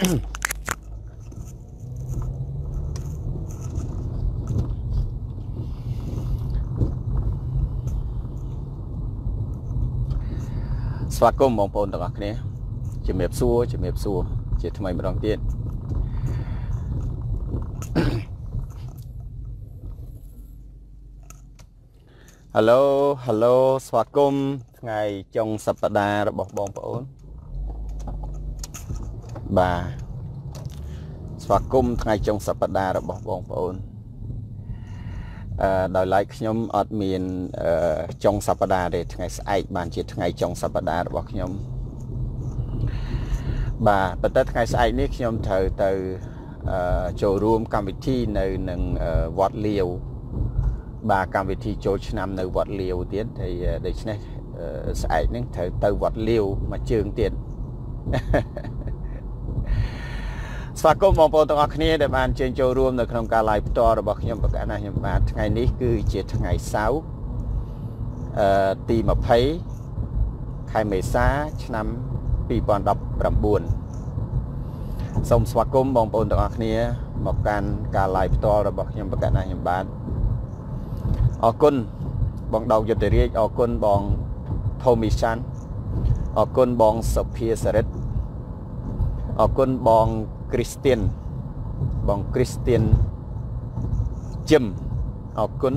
ស្វាគមន៍បងប្អូនទាំងអស់គ្នាជំរាបសួរជំរាបសួរជាថ្មីម្ដងទៀត Hello Hello ស្វាគមន៍ថ្ងៃចុងសប្តាហ៍របស់បងប្អូន បាទស្វាគមន៍ថ្ងៃចុងសប្តាហ៍របស់បងប្អូនអឺដោយឡែកខ្ញុំអត់មានអឺចុងសប្តាហ៍ទេថ្ងៃស្អែកបានជាថ្ងៃចុងសប្តាហ៍របស់ខ្ញុំបាទប៉ុន្តែថ្ងៃស្អែកនេះខ្ញុំត្រូវទៅអឺចូលរួមកម្មវិធីនៅនឹងវត្តលាវបាទកម្មវិធីចូលឆ្នាំនៅវត្តលាវទៀតហើយដូច្នេះស្អែកហ្នឹងត្រូវទៅវត្តលាវមួយជើងទៀត ស្វាគមន៍បងប្អូនទាំងអស់គ្នាដែលបានជើញចូលរួមនៅក្នុងការ live ផ្ទាល់របស់ខ្ញុំប្រកាសណាខ្ញុំបាទថ្ងៃនេះគឺជាថ្ងៃសៅរ៍អឺទី20ខែមេសាឆ្នាំ2019សូមស្វាគមន៍បងប្អូនទាំងអស់គ្នា មកកាន់ការ live ផ្ទាល់របស់ខ្ញុំប្រកាសណាខ្ញុំបាទអរគុណបងដៅយុទ្ធរាជអរគុណបងថូមីសាន់អរគុណបងសុភាសរិទ្ធអរគុណបង គ្រីស្ទៀនបងគ្រីស្ទៀនជឹមអរគុណ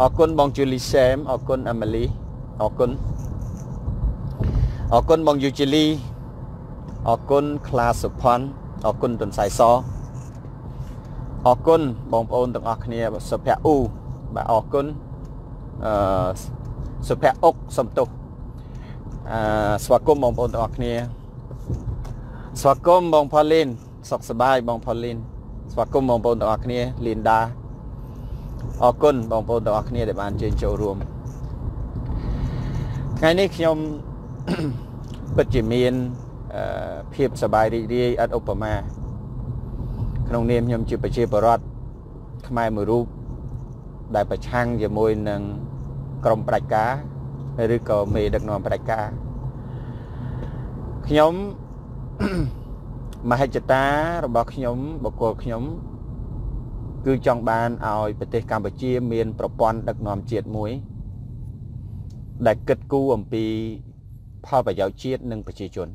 អរគុណបងជូលីសែមអរគុណអាម៉ាលីអរគុណអរគុណបងយូជីលីអរគុណខ្លាសុផាន់អរគុណទុនសៃសអរគុណបងប្អូនទាំងអស់គ្នាសុភ័ក្រអ៊ូបាទអរគុណអឺសុភ័ក្រអុកសំទោសអឺស្វាគមន៍បងប្អូនទាំងអស់គ្នា ស្វាគមន៍បងផូលីនសុខសប្បាយបងផូលីនស្វាគមន៍បងប្អូនទាំងអស់គ្នាលីនដាអរគុណបងប្អូនទាំងអស់គ្នាដែលបានជើញចូលរួមថ្ងៃនេះខ្ញុំពិតជាមានភាពសប្បាយរីករាយឥតឧបមាក្នុងនាមខ្ញុំជាប្រជាពលរដ្ឋខ្មែរមួយរូបដែលប្រឆាំងជាមួយនឹងក្រមប្រជាការឬក៏មេដឹកនាំប្រជាការខ្ញុំ មហិច្ឆតារបស់ខ្ញុំបកគលខ្ញុំ គឺចង់បានឲ្យប្រទេសកម្ពុជា មាន ប្រព័ន្ធដឹកនាំជាតិមួយ ដែលគិតគូរអំពី ផលប្រយោជន៍ជាតិនិងប្រជាជន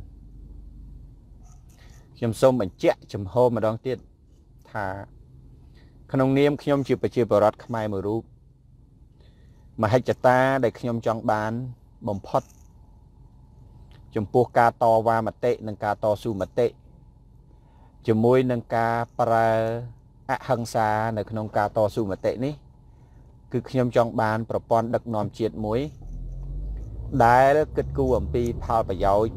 ខ្ញុំសូមបញ្ជាក់ចំហម្ដងទៀតថាក្នុងនាមខ្ញុំជាប្រជាពលរដ្ឋខ្មែរមួយរូបមហិច្ឆតាដែលខ្ញុំចង់បាន បំផុត ចំពោះការតវ៉ាមតិនិងការតស៊ូមតិជាមួយនឹងការប្រើអហិង្សានៅក្នុងការតស៊ូមតិនេះ គឺខ្ញុំចង់បានប្រព័ន្ធដឹកនាំជាតិមួយ ដែលគិតគូរអំពីផលប្រយោជន៍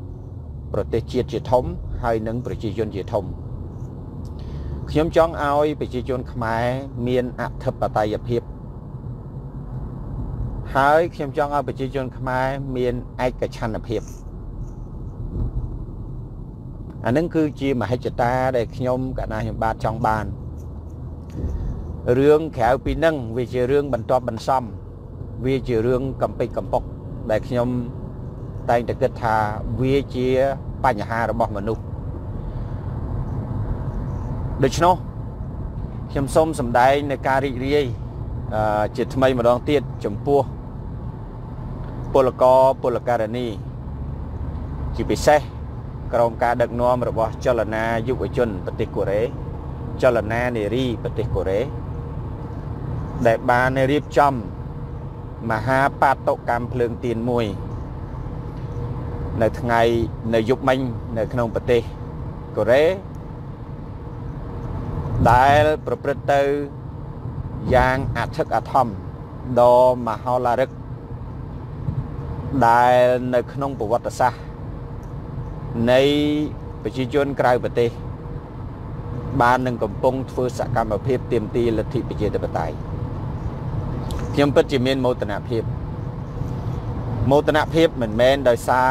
ប្រទេសជាតិជាធំ ហើយនិងប្រជាជនជាធំខ្ញុំចង់ឲ្យប្រជាជនខ្មែរមានអធិបតេយ្យភាពហើយខ្ញុំចង់ឲ្យប្រជាជនខ្មែរមានឯកច្ឆន្ទភាព អានឹងគឺជាមហិច្ឆតាដែលខ្ញុំកណាខ្ញុំបាទចង់បានរឿងក្រៅពីនឹងវាជារឿងបន្ទាប់បន្សំវាជារឿងកំពេចកំពុកដែលខ្ញុំតែងតែគិតថាវាជាបញ្ហារបស់មនុស្សដូច្នោះខ្ញុំសូមសម្ដែងនៅការរីករាយជាថ្មីម្ដងទៀតចំពោះពលករពលករនីជាពិសេស ក្រោមការដឹកនាំរបស់ចលនាយុវជនប្រទេសកូរ៉េចលនានារីប្រទេសកូរ៉េដែលបានរៀបចំមហាបាតុកម្មភ្លើងទៀនមួយ នៅថ្ងៃនៅយប់មិញនៅក្នុងប្រទេសកូរ៉េដែលប្រព្រឹត្តទៅយ៉ាងអធិកអធមដ៏មហោឡារិកដែលនៅក្នុងប្រវត្តិសាស្ត្រ នៃប្រជាជនក្រៅប្រទេស បាននឹងកំពុងធ្វើសកម្មភាពទាមទារលទ្ធិប្រជាធិបតេយ្យខ្ញុំពិតជាមានមោទនភាពមោទនភាពមិនមែនដោយសារ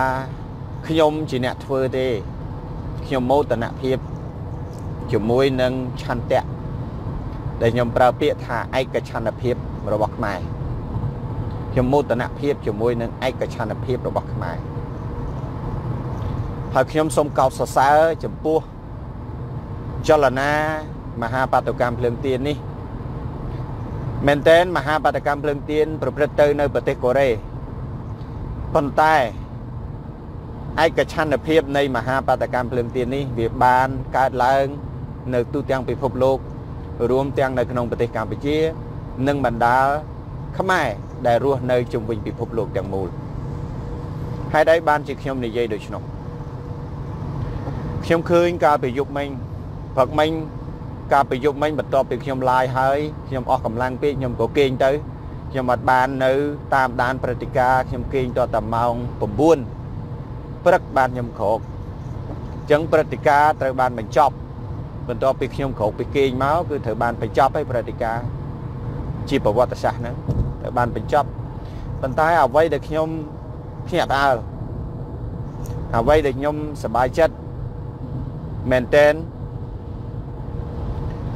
ខ្ញុំជាអ្នកធ្វើទេខ្ញុំមោទនភាពជាមួយនឹងឆន្ទៈដែលខ្ញុំប្រើពាក្យថាឯកច្ឆន្ទភាពរបស់ខ្មែរខ្ញុំមោទនភាពជាមួយនឹងឯកច្ឆន្ទភាពរបស់ខ្មែរ ហើយខ្ញុំសូមកោតសរសើរចំពោះចលនាមហាបាតុកម្មភ្លើងទៀននេះមែនតែនមហាបាតុកម្មភ្លើងទៀនប្រព្រឹត្តទៅនៅប្រទេសកូរ៉េប៉ុន្តែឯកច្ឆន្ទភាពនៃមហាបាតកម្មភ្លើងទៀននេះវាបានកើតឡើង នៅទូទាំងពិភពលោក រួមទាំងនៅក្នុងប្រទេសកម្ពុជា និងបណ្ដាលខ្មែរដែលរស់នៅជុំវិញពិភពលោកទាំងមូលហេតុអីបានជាខ្ញុំនិយាយដូច្នោះ ខ្ញុំឃើញកាលពីយប់មិញព្រឹកមិញកាលពីយប់មិញបន្ទាប់ពីខ្ញុំឡាយហើយខ្ញុំអស់កម្លាំងពេកខ្ញុំក៏គេងទៅខ្ញុំអត់បាននៅ តាមដានព្រឹត្តិការណ៍ខ្ញុំគេងតតែម៉ោង9ព្រឹកបានខ្ញុំក្រោកអញ្ចឹងព្រឹត្តិការណ៍ត្រូវបានបញ្ចប់បន្ទាប់ពីខ្ញុំក្រោកពីគេងមកគឺត្រូវបានបញ្ចប់ហើយព្រឹត្តិការណ៍ជាប្រវត្តិសាស្ត្រហ្នឹងត្រូវបានបញ្ចប់ប៉ុន្តែអ្វីដែលខ្ញុំភ្ញាក់ផ្អើលអ្វីដែលខ្ញុំសប្បាយចិត្ត មែនតែន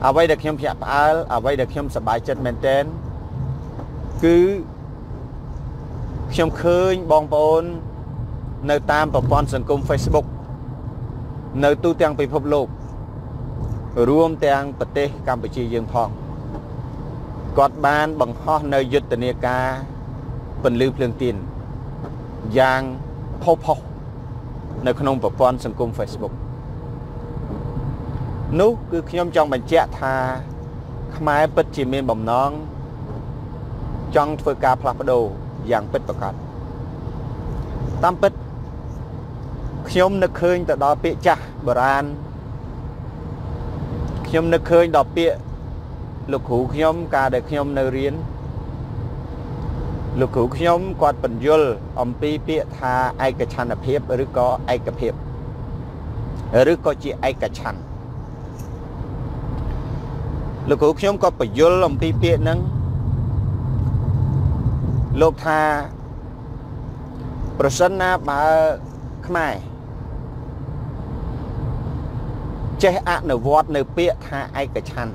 អ្វីដែលខ្ញុំភ្ញាក់ផ្អើលអ្វីដែលខ្ញុំសប្បាយចិត្តមែនតែនគឺខ្ញុំឃើញបងប្អូន នៅតាមប្រព័ន្ធសង្គម Facebook នៅទូទាំងពិភពលោក រួមទាំងប្រទេសកម្ពុជាយើងផងគាត់បានបង្ហោះនៅយុទ្ធនាការពន្លឺភ្លើងទៀនយ៉ាងផុសផុសនៅក្នុងប្រព័ន្ធសង្គម Facebook នោះគឺខ្ញុំចង់បញ្ជាក់ថាខ្មែរពិតជាមានបំណងចង់ធ្វើការផ្លាស់ប្ដូរយ៉ាងពិតប្រាកដតាមពិតខ្ញុំនឹកឃើញទៅដល់ពាក្យចាស់បុរាណខ្ញុំនឹកឃើញដល់ពាក្យលោកគ្រូខ្ញុំកាលដែលខ្ញុំនៅរៀនលោកគ្រូខ្ញុំគាត់បញ្យល់អំពីពាក្យថាឯកច្ឆន្ទភាពឬក៏ឯកភាពឬក៏ជាឯកច្ឆន្ទ លោកគ្រូខ្ញុំក៏បញ្យល់អំពីពាក្យហ្នឹងលោកថាប្រសិនណាបើខ្មែរចេះអនុវត្តនៅពាក្យថាឯកច្ឆន្ទ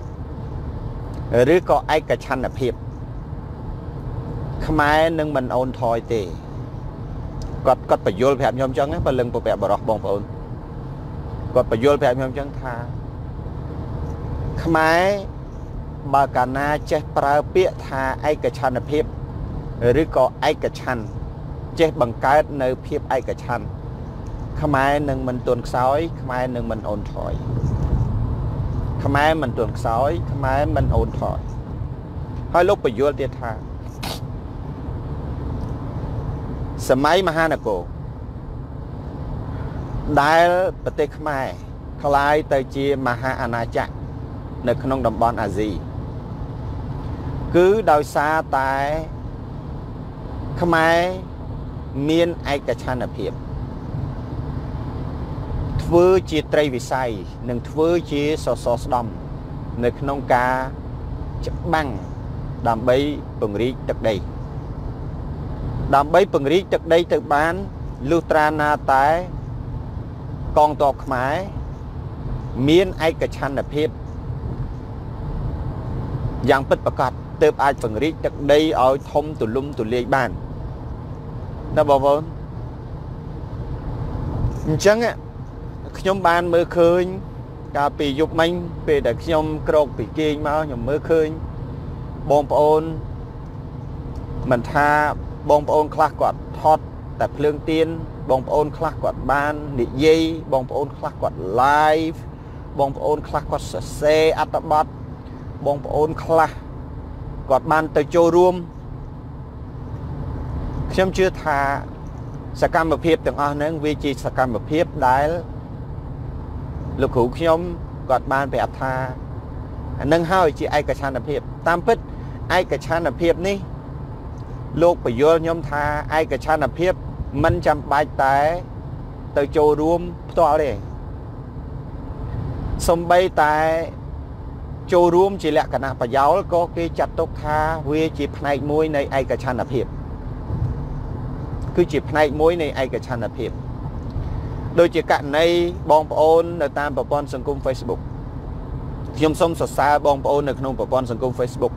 ឬក៏ឯកច្ឆន្ទភាពខ្មែរនឹងមិនអូនថយទេគាត់គាត់បញ្យល់ប្រាប់ខ្ញុំចឹងបើលឹងពពកបរោះបងប្អូនគាត់បញ្យល់ប្រាប់ខ្ញុំចឹងថាខ្មែរ បើកាលណាចេះប្រើពាក្យថាឯកច្ឆន្ទភាពឬក៏ឯកច្ឆន្ទចេះបង្កើតនៅភាពឯកច្ឆន្ទខ្មែរនឹងមិនទន់ខ្សោយខ្មែរនឹងមិនអូនថយខ្មែរមិនទន់ខ្សោយខ្មែរមិនអូនថយហើយលោកបញ្យល់ទៀតថាសម័យមហានគរដែលប្រទេសខ្មែរคล้ายទៅជាមហាអាណាចក្រនៅក្នុងតំបន់អាស៊ី គឺដោយសារតែខ្មែរមានឯកច្ឆន្ទភាពធ្វើជាត្រីវិស័យនិងធ្វើជាសសរស្ដំនៅក្នុងការច្បាំងដើម្បីពង្រីកទឹកដី ដើម្បីពង្រីកទឹកដីទៅបានលុះត្រាណាតែកងទ័ពខ្មែរមានឯកច្ឆន្ទភាពយ៉ាងពិតប្រាកដ ទើបអាចពង្រីកទឹកដីឲ្យធំទូលំទូលាយបានណាបងប្អូនអញ្ចឹងខ្ញុំបានមើលឃើញកាលពីយប់មិញពេលដែលខ្ញុំក្រោកពីគេងមកខ្ញុំមើលឃើញបងប្អូនមិនថាបងប្អូនខ្លះគាត់ថតតែភ្លើងទៀនបងប្អូនខ្លះគាត់បាននិយាយបងប្អូនខ្លះគាត់ live បងប្អូនខ្លះគាត់សរសេរអត្ថបទបងប្អូនខ្លះ គាត់បានទៅចូលរួមខ្ញុំជឿថាសកម្មភាពទាំងអស់ហ្នឹងវាជាសកម្មភាពដែលលោកគ្រូខ្ញុំគាត់បានប្រាប់ថាអានឹងហើយជាឯកច្ឆន្ទភាព តាមពិតឯកច្ឆន្ទភាពនេះ លោកបយល់ខ្ញុំថាឯកច្ឆន្ទភាពមិនចាំបាច់តែទៅចូលរួមផ្ទាល់ទេសំបីតែ ចូលរួមជាលក្ខណៈប្រយោលក៏គេចាត់ទុកថាវាជាផ្នែកមួយនៃឯកច្ឆន្ទភាពគឺជាផ្នែកមួយនៃឯកច្ឆន្ទភាពដូចជាករណីបងប្អូននៅតាមប្រព័ន្ធសង្គម Facebook ខ្ញុំសូមសរសើរបងប្អូននៅក្នុងប្រព័ន្ធសង្គម Facebook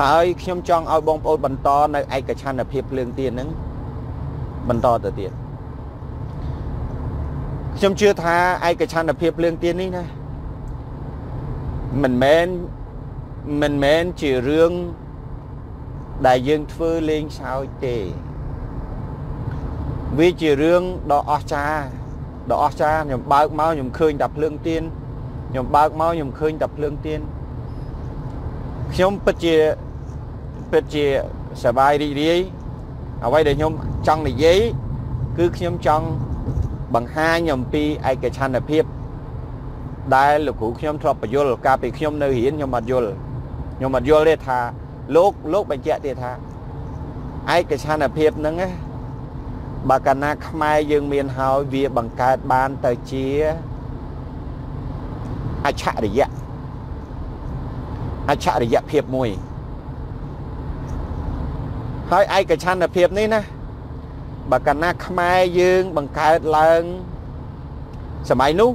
ហើយខ្ញុំចង់ឲ្យបងប្អូនបន្តនៅឯកច្ឆន្ទភាពភ្លើងទៀនហ្នឹងបន្តទៅទៀតខ្ញុំជឿថាឯកច្ឆន្ទភាពភ្លើងទៀននេះណា មិនមែនមិនមែនជារឿងដែលយើងធ្វើលេងសើចទេវាជារឿងដ៏អស្ចារ្យដ៏អស្ចារ្យខ្ញុំបើកមកខ្ញុំឃើញតែភ្លើងទៀនខ្ញុំបើកមកខ្ញុំឃើញតែភ្លើងទៀនខ្ញុំពិតជាពិតជាសប្បាយរីករាយអ្វីដែលខ្ញុំចង់និយាយគឺខ្ញុំចង់បង្ហាញអំពីឯកច្ឆន្ទភាព ដែលលោកគ្រូខ្ញុំធ្លាប់បញ្យល់កាលពីខ្ញុំនៅរៀនខ្ញុំអត់យល់ខ្ញុំអត់យល់ទេថាលោកលោកបញ្ជាក់ទៀតថាឯកច្ឆន្ទភាពហ្នឹងណាបើកាលណាខ្មែរយើងមានហើយវាបង្កើតបានទៅជាអច្ឆរិយៈអច្ឆរិយភាពមួយហើយឯកច្ឆន្ទភាពនេះណាបើកាលណាខ្មែរយើងបង្កើតឡើងសម័យនោះ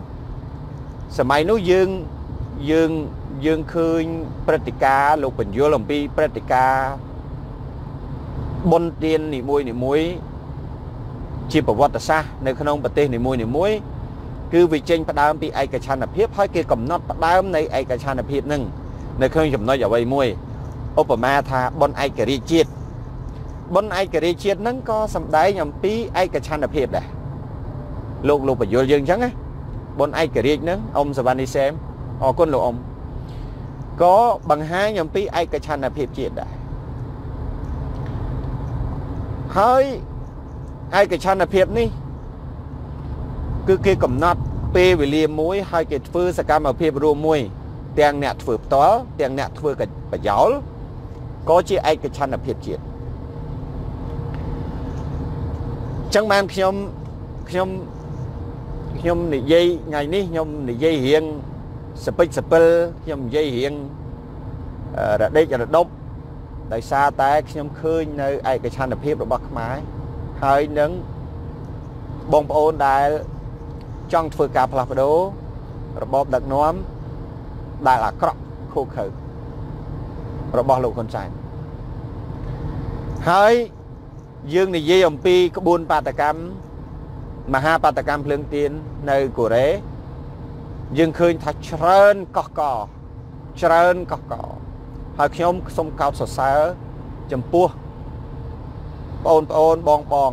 សម័យនោះយើងយើងយើងឃើញព្រឹត្តិការណ៍លោកបញ្យលអំពីព្រឹត្តិការណ៍បុណ្យទាននីមួយនីមួយជាប្រវត្តិសាស្ត្រនៅក្នុងប្រទេសនីមួយនីមួយគឺវាចេញផ្ដើមពីឯកច្ឆន្ទភាពហើយគេកំណត់ផ្ដើមនៃឯកច្ឆន្ទភាពនឹងនៅក្នុងចំណុចអ្វីមួយឧបមាថាបុណ្យឯករាជ្យជាតិបុណ្យឯករាជ្យជាតិហ្នឹងក៏សំដែងអំពីឯកច្ឆន្ទភាពដែរលោកលោកបញ្យលយើងអញ្ចឹងណា បុណ្យឯករាជ្យហ្នឹងអ៊ំសវណ្ណីសែមអរគុណលោកអ៊ំក៏បង្ហាញអំពីឯកច្ឆន្ទភាពជាតិដែរហើយឯកច្ឆន្ទភាពនេះ គឺគេកំណត់ពេលវេលាមួយហើយគេធ្វើសកម្មភាពរួមមួយ ទាំងអ្នកធ្វើផ្ទាល់ទាំងអ្នកធ្វើប្រយោលក៏ជាឯកច្ឆន្ទភាពជាតិចឹងបានខ្ញុំខ្ញុំ ខ្ញុំនិយាយថ្ងៃនេះខ្ញុំនិយាយរៀងសពេចសពិលខ្ញុំនិយាយរៀងរដេករដប់ដោយសារតែខ្ញុំឃើញនៅឯកច្ឆន្ទភាពរបស់ខ្មែរហើយនឹងបងប្អូនដែលចង់ធ្វើការផ្លាស់ប្ដូររបបដឹកនាំដែលអាក្រក់ខូខើរបស់លោកហ៊ុនសែនហើយយើងនិយាយអំពីក្បួនបាតកម្ម មហាបាតកម្មភ្លើងទៀននៅកូរ៉េយើងឃើញថាច្រើនកោះកច្រើនកោះកហើយខ្ញុំសូមកោតសរសើរចំពោះបងប្អូនបងបង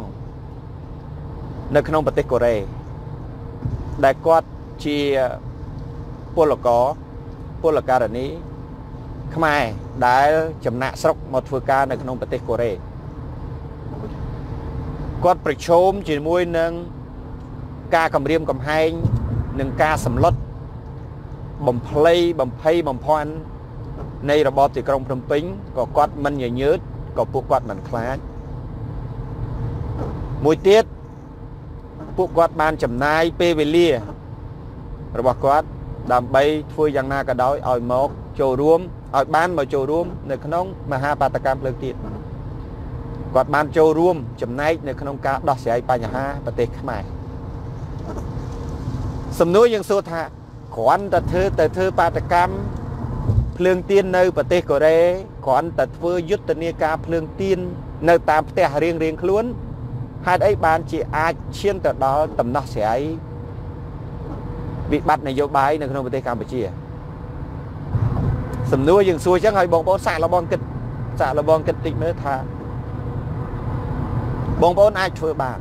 នៅក្នុងប្រទេសកូរ៉េដែលគាត់ជាពលករពលករនី ខ្មែរដែលចំណាក់ស្រុកមកធ្វើការនៅក្នុងប្រទេសកូរ៉េគាត់ប្រឈមជាមួយនឹង ការគម្រាមកំហែងនិងការសម្លុតបំភ្លៃបំភ័យបំភាន់នៃរបបទីក្រុងភ្នំពេញក៏គាត់មិនញញើតក៏ពួកគាត់មិនខ្លាចមួយទៀតពួកគាត់បានចំណាយពេលវេលា របស់គាត់ដើម្បីធ្វើយ៉ាងណាក៏ដោយឲ្យមកចូលរួមឲ្យបានមកចូលរួម នៅក្នុងមហាបាតកម្មភ្លើងទៀតគាត់បានចូលរួមចំណែកនៅក្នុងការដោះស្រាយបញ្ហាប្រទេសខ្មែរ សំណួរយើងសួរថាគ្រាន់តែធ្វើទៅធ្វើបាតកម្មភ្លើងទៀននៅប្រទេសកូរ៉េគ្រាន់តែធ្វើយុទ្ធនាការភ្លើងទៀននៅតាមផ្ទះរៀងរៀងខ្លួនហេតុអីបានជាអាចឈានទៅដល់ដំណោះស្រាយវិបត្តិនយោបាយនៅក្នុងប្រទេសកម្ពុជា សំណួរយើងសួរចឹងឲ្យបងប្អូនសាក់លបងគិតសាក់លបងគិតតិចមើលថាបងប្អូនអាចធ្វើបាន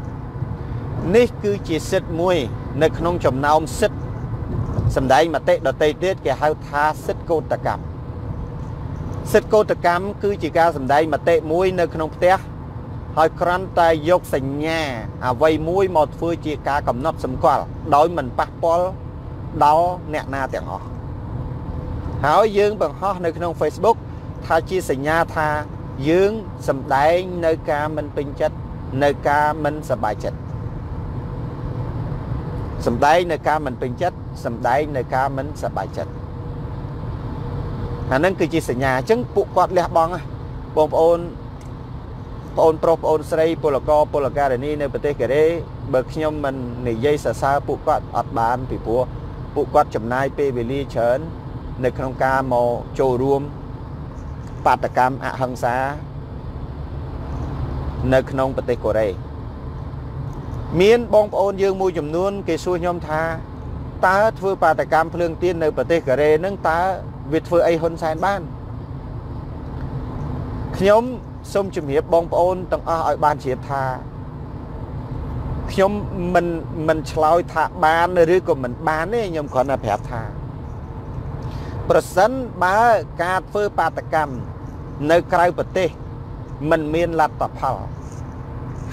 នេះគឺជាសិទ្ធិមួយ នៅក្នុងចំណោមសិទ្ធិសម្ដែងមតិដតីទៀតគេហៅថាសិទ្ធិកោតកម្មសិទ្ធិកោតកម្មគឺជាការសម្ដែងមតិមួយនៅក្នុងផ្ទះហើយគ្រាន់តែយកសញ្ញាអ្វីមួយមកធ្វើជាការកំណត់សម្គាល់ដោយមិនប៉ះពាល់ដល់អ្នកណាទាំងអស់ហើយយើងបង្ហោះនៅក្នុង Facebook ថាជាសញ្ញាថាយើងសម្ដែងនៅការមិនពេញចិត្តនៅការមិនសប្បាយចិត្ត សម្ដែងនៅការមិនពេញចិត្តសម្ដែងនៅការមិនសប្បាយចិត្តអានឹងគឺជាសញ្ញាអញ្ចឹងពួកគាត់លះបង់បងប្អូនបងប្រុសបងស្រីពលករពលការិនីនៅប្រទេសកូរ៉េបើខ្ញុំមិននិយាយសរសើរពួកគាត់អត់បានពីព្រោះពួកគាត់ចំណាយពេលវេលាច្រើននៅក្នុងការមកចូលរួមបាតកម្មអហិង្សានៅក្នុងប្រទេសកូរ៉េ មានបងប្អូនយើងមួយចំនួន គេសួរខ្ញុំថាតើធ្វើបាតកម្មភ្លើងទៀននៅប្រទេសកូរ៉េនឹងតើវាធ្វើអីហ៊ុនសែនបានខ្ញុំសូមជម្រាបបងប្អូនទាំងអស់ឲ្យបានជ្រាបថាខ្ញុំមិនមិនឆ្លើយថាបានឬក៏មិនបានទេខ្ញុំគ្រាន់តែប្រាប់ថាប្រសិនបើការធ្វើបាតកម្មនៅក្រៅប្រទេសมันមានលទ្ធផល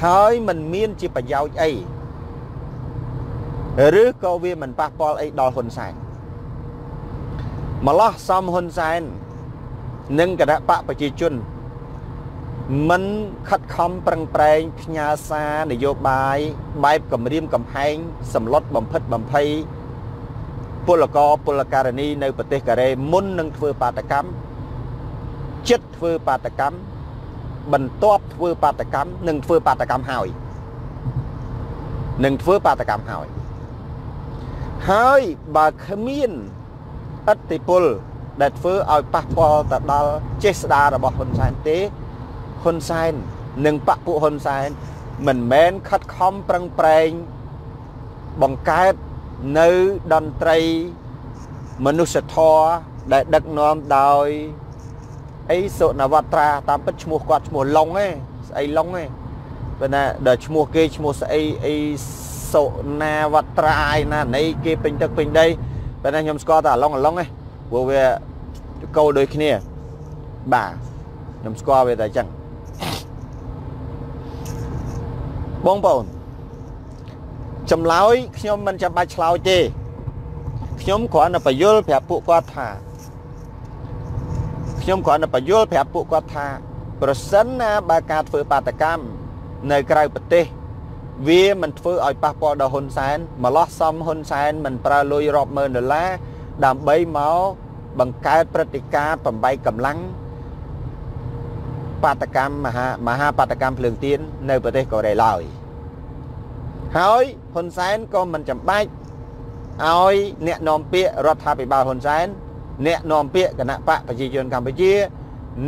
ហើយมันមានជាប្រយោជន៍អីឬក៏វាមិនប៉ះពាល់អីដល់ហ៊ុនសែនម្លោះសំហ៊ុនសែននិងគណៈបកប្រជាជនមិនខិតខំប្រឹងប្រែងផ្ញើសារនយោបាយបែបគម្រាមកំហែងសម្លុតបំផិតបំភ័យពលករពលករនីនៅប្រទេសកូរ៉េមុននឹងធ្វើបាតកម្មចិត្តធ្វើបាតកម្ម បន្ទាប់ធ្វើបាតកម្មនិងធ្វើបាតកម្មហើយនឹងធ្វើបាតកម្មហើយហើយបើគ្មានអតិពលដែលធ្វើឲ្យប៉ះពាល់ទៅដល់ចេស្តារបស់ហ៊ុនសែនទេហ៊ុនសែននិងបពពួកហ៊ុនសែនមិនមែនខិតខំប្រឹងប្រែងបង្កើតនៅតន្ត្រីមនុស្សធម៌ដែលដឹកនាំដោយ អីសុនវត្រាតាមពិតឈ្មោះគាត់ឈ្មោះឡុងឯងស្អីឡុងឯងប៉ុន្តែដល់ឈ្មោះគេឈ្មោះស្អីអីសុណាវត្រាឯណាណីគេពេញទឹកពេញដីប៉ុន្តែខ្ញុំស្គាល់តែឡុងឡុងឯងព្រោះវាកោដូចគ្នាបាទខ្ញុំស្គាល់វាតែអញ្ចឹងបងប្អូនចម្លើយខ្ញុំមិនចាំបាច់ឆ្លើយទេខ្ញុំគ្រាន់តែបញ្យល់ប្រាប់ពួកគាត់ថា ខ្ញុំគ្រាន់តែបញ្យល់ប្រាប់ពួកគាត់ថាប្រសិនណាបើការធ្វើបាតកម្មនៅក្រៅប្រទេសវាមិនធ្វើឲ្យប៉ះពាល់ដល់ហ៊ុនសែនម្លោះសំហ៊ុនសែនមិនប្រើលុយរាប់ម៉ឺនដុល្លារដើម្បីមកបង្កើតព្រឹត្តិការណ៍បំបីកម្លាំងបាតកម្មមហាមហាបាតកម្មភ្លើងទៀននៅប្រទេសកូរ៉េឡើយហើយហ៊ុនសែនក៏មិនចាំបាច់ឲ្យអ្នកនាំពាក្យរដ្ឋាភិបាលហ៊ុនសែន អ្នកនាំពាក្យគណៈបកប្រជាជនកម្ពុជា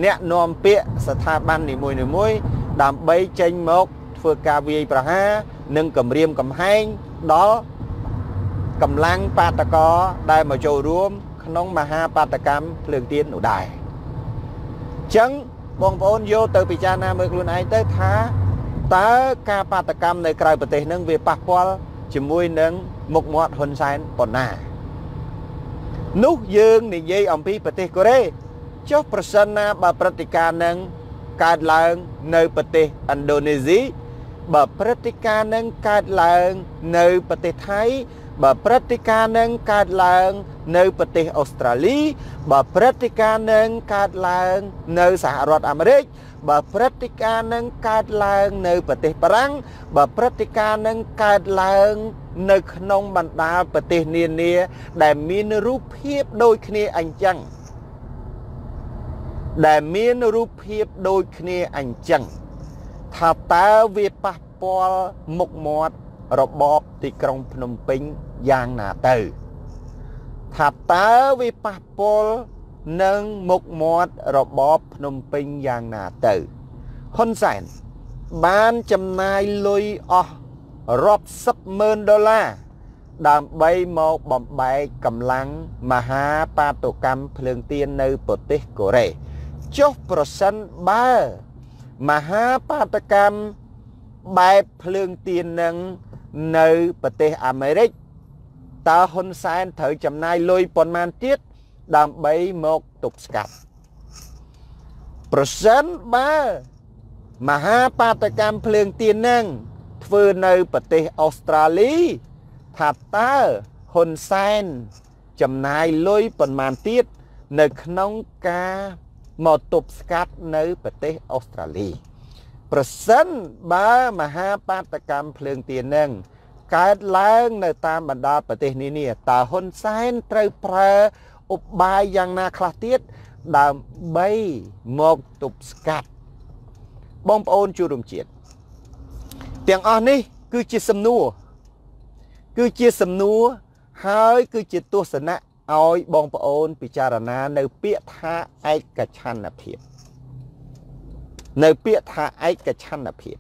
អ្នកនាំពាក្យស្ថាប័ននីមួយៗដើម្បីចេញមកធ្វើការវាយប្រហារនិងគម្រាមកំហែងដល់កម្លាំងបាតកោដែលមកចូលរួម ក្នុងមហាបាតកម្មភ្លើងទៀននោះដែរអញ្ចឹងបងប្អូនយកទៅពិចារណាមើលខ្លួនឯងទៅថាតើការបាតកម្មនៅក្រៅប្រទេសនឹងវាប៉ះពាល់ជាមួយនឹងមុខមាត់ហ៊ុនសែនប៉ុណ្ណា នោះយើងនិយាយអំពីប្រទេសកូរ៉េចុះប្រសិនណាបើព្រឹត្តិការណ៍នឹងកើតឡើងនៅប្រទេសឥណ្ឌូនេស៊ីបើព្រឹត្តិការណ៍នឹងកើតឡើងនៅប្រទេសថៃបើព្រឹត្តិការណ៍នឹងកើតឡើងនៅប្រទេសអូស្ត្រាលីបើព្រឹត្តិការណ៍នឹងកើតឡើងនៅសហរដ្ឋអាមេរិក បើព្រឹត្តិការណ៍នឹងកើតឡើងនៅប្រទេសបារាំងបើព្រឹត្តិការណ៍នឹងកើតឡើងនៅក្នុងបណ្ដាប្រទេសនានា ដែលមានរូបភាពដូចគ្នាអញ្ចឹងដែលមានរូបភាពដូចគ្នាអញ្ចឹងថាតើវាប៉ះពាល់មុខមាត់របបទីក្រុងភ្នំពេញយ៉ាងណាទៅថាតើវាប៉ះពាល់ នឹងមុខមាត់របបភ្នំពេញយ៉ាងណាទៅហ៊ុនសែនបានចំណាយលុយអស់រាប់សិបម៉ឺនដុល្លារដើម្បីមកបំបែកកម្លាំងមហាបាតុកម្មភ្លើងទៀននៅប្រទេសកូរ៉េចុះប្រសិនបើមហាបាតកម្មបែបភ្លើងទៀននឹងនៅប្រទេសអាមេរិកតើហ៊ុនសែនត្រូវចំណាយលុយប៉ុន្មានទៀត ដើម្បីមកទប់ស្កាត់ប្រសិនបើមហាបាតកម្មភ្លើងទៀននឹងធ្វើនៅប្រទេសអូស្ត្រាលីថាតើហ៊ុនសែនចំណាយលុយប៉ុន្មានទៀតនៅក្នុងការមកទប់ស្កាត់នៅប្រទេសអូស្ត្រាលីប្រសិនបើមហាបាតកម្មភ្លើងទៀននឹងកើតឡើងនៅតាមបណ្ដាប្រទេសនានាតើហ៊ុនសែនត្រូវប្រើ ឧបាយយ៉ាងណាខ្លះទៀតដើម្បីមកទប់ស្កាត់បងប្អូនជួបរំជាតិទាំងអស់នេះ គឺជាសំណួរគឺជាសំណួរហើយគឺជាទស្សនៈឲ្យបងប្អូនពិចារណានៅពាក្យថាឯកច្ឆន្ទភាពនៅពាក្យថាឯកច្ឆន្ទភាព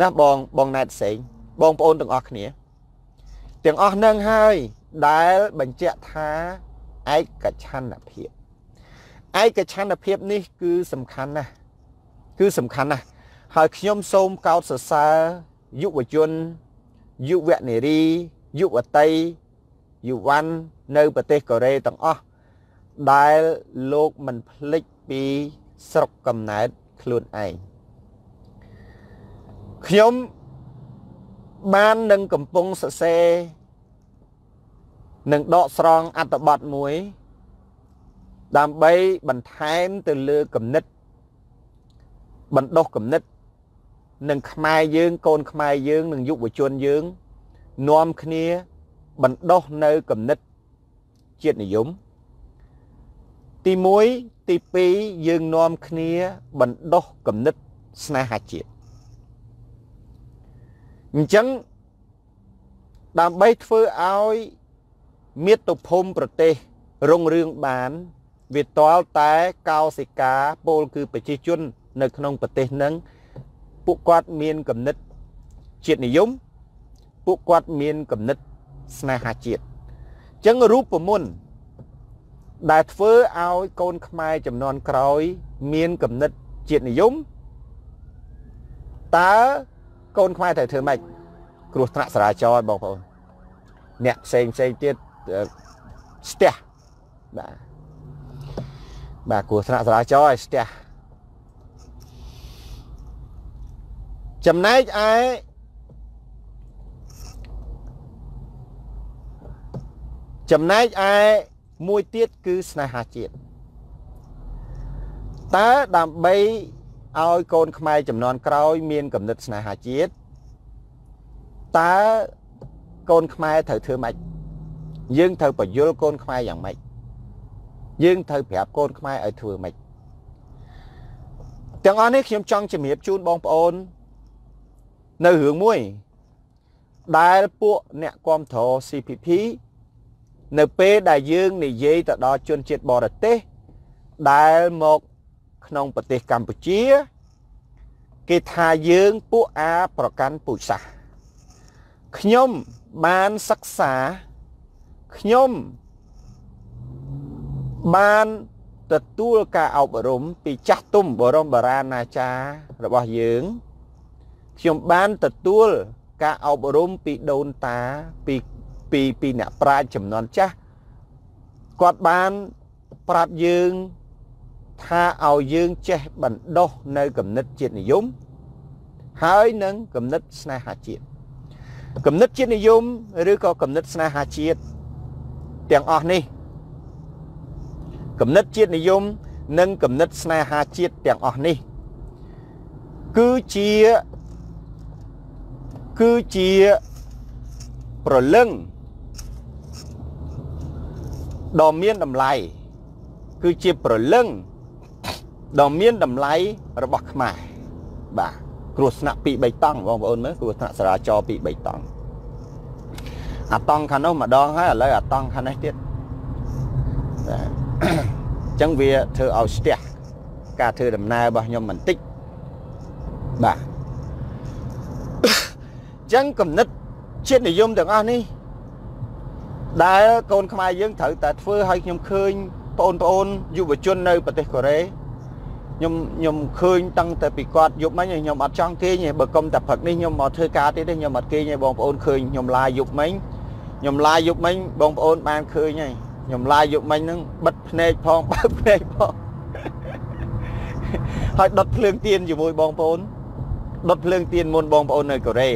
ណាបងបងណែតសេងបងប្អូនទាំងអស់គ្នា ទាំងអស់នឹងហើយដែលបញ្ជាក់ថា ឯកច្ឆន្ទភាពឯកច្ឆន្ទភាពនេះគឺសំខាន់ណាស់គឺសំខាន់ណាស់ហើយខ្ញុំសូមកោតសរសើរយុវជនយុវនារីយុវតីយុវ័ននៅប្រទេសកូរ៉េទាំងអស់ដែលលោកមិនភ្លេចពីស្រុកកំណើតខ្លួនឯងខ្ញុំបាននឹងកំពុងសរសេរ នឹងដកស្រង់អត្ថបទមួយ ដើម្បីបន្ថែមទៅលើគំនិត បណ្ដុះគំនិតនឹងខ្មែរយើងកូនខ្មែរយើងនិងយុវជនយើងនាំគ្នាបណ្ដុះនៅគំនិតជាតិនិយមទី1ទី2យើងនាំគ្នាបណ្ដុះគំនិតស្នេហាជាតិអញ្ចឹងដើម្បីធ្វើឲ្យ មាតុភូមិប្រទេសរុងរឿងបាន វាតលតែកោសិកាពលគឺប្រជាជន នៅក្នុងប្រទេសនឹងពួកគាត់មានគំនិតជាតិនិយមពួកគាត់មានគំនិតស្នេហាជាតិអញ្ចឹងរូបមន្តដែលធ្វើឲ្យកូនខ្មែរចំនួនក្រោយ មានគំនិតជាតិនិយមតើកូនខ្មែរត្រូវធ្វើម៉េចគ្រោះថ្នាក់ចរាចរណ៍បងប្អូនអ្នកផ្សេងផ្សេងទៀត ស្ទះបាទបាទគ្រោះថ្នាក់ចរាចរណ៍ឲ្យស្ទះចំណែកឯចំណែកឯមួយទៀតគឺស្នេហាជាតិតើដើម្បីឲ្យកូនខ្មែរចំនួនក្រោយ មានគំនិតស្នេហាជាតិតើកូនខ្មែរត្រូវធ្វើម៉េច យើងត្រូវបញ្យល់កូនខ្មែរយ៉ាងម៉េចយើងត្រូវប្រាប់កូនខ្មែរឲ្យធ្វើម៉េចទាំងអស់នេះខ្ញុំចង់ជំរាបជូនបងប្អូន នៅរឿងមួយ ដែលពួកអ្នកគ្រប់គ្រង CPP នៅពេលដែលយើងនិយាយទៅដល់ជនជាតិបរទេសដែលមកក្នុងប្រទេសកម្ពុជា គេថាយើងពួកអាប្រកាន់ពូជសាសន៍ខ្ញុំបានសិក្សា ខ្ញុំបានទទួលការអប់រំពីចាស់ទុំបរមបារាណាចារ្យរបស់យើងខ្ញុំបានទទួលការអប់រំពីដូនតាពីពីពីអ្នកប្រាជ្ញចំនួនចាស់គាត់បានប្រាប់យើងថាឲ្យយើងចេះបណ្ដុះនៅគំនិតជាតិនិយមហើយនឹងគំនិតស្នេហាជាតិគំនិតជាតិនិយមឬក៏គំនិតស្នេហាជាតិ ទាំងអស់នេះគំនិតជាតិនិយម និងគំនិតស្នេហាជាតិទាំងអស់នេះ គឺជាគឺជាប្រលឹងដ៏មានតម្លៃគឺជាប្រលឹងដ៏មានតម្លៃរបស់ខ្មែរបាទគ្រោះថ្នាក់ពី3តង់បងប្អូនមើលគ្រោះថ្នាក់ចរាចរណ៍ពី3តង់ អាតង់ខាងនោះម្ដងហើយឥឡូវអាតង់ខាងនេះទៀតបាទអញ្ចឹងវាធ្វើឲ្យស្ទះការធ្វើដំណើររបស់ខ្ញុំបន្តិចបាទអញ្ចឹងគំនិតជាតិនិយមទាំងអស់នេះដែលកូនខ្មែរយើងត្រូវតែធ្វើឲ្យខ្ញុំឃើញបងប្អូនយុវជននៅប្រទេសកូរ៉េខ្ញុំខ្ញុំឃើញតាំងតែពីគាត់យប់មិញខ្ញុំអត់ចង់គេងទេបើកុំតែព្រឹកនេះខ្ញុំមកធ្វើការទៀតទេខ្ញុំអត់គេងទេបងប្អូនឃើញខ្ញុំឡាយយប់មិញ ខ្ញុំឡាយយប់មិញបងប្អូនបានឃើញហើយខ្ញុំឡាយយប់មិញហ្នឹងបិទភ្នែកផងបើកភ្នែកផងហើយដុតភ្លើងទៀនជាមួយបងប្អូនដុតភ្លើងទៀនមុនបងប្អូននៅកូរ៉េ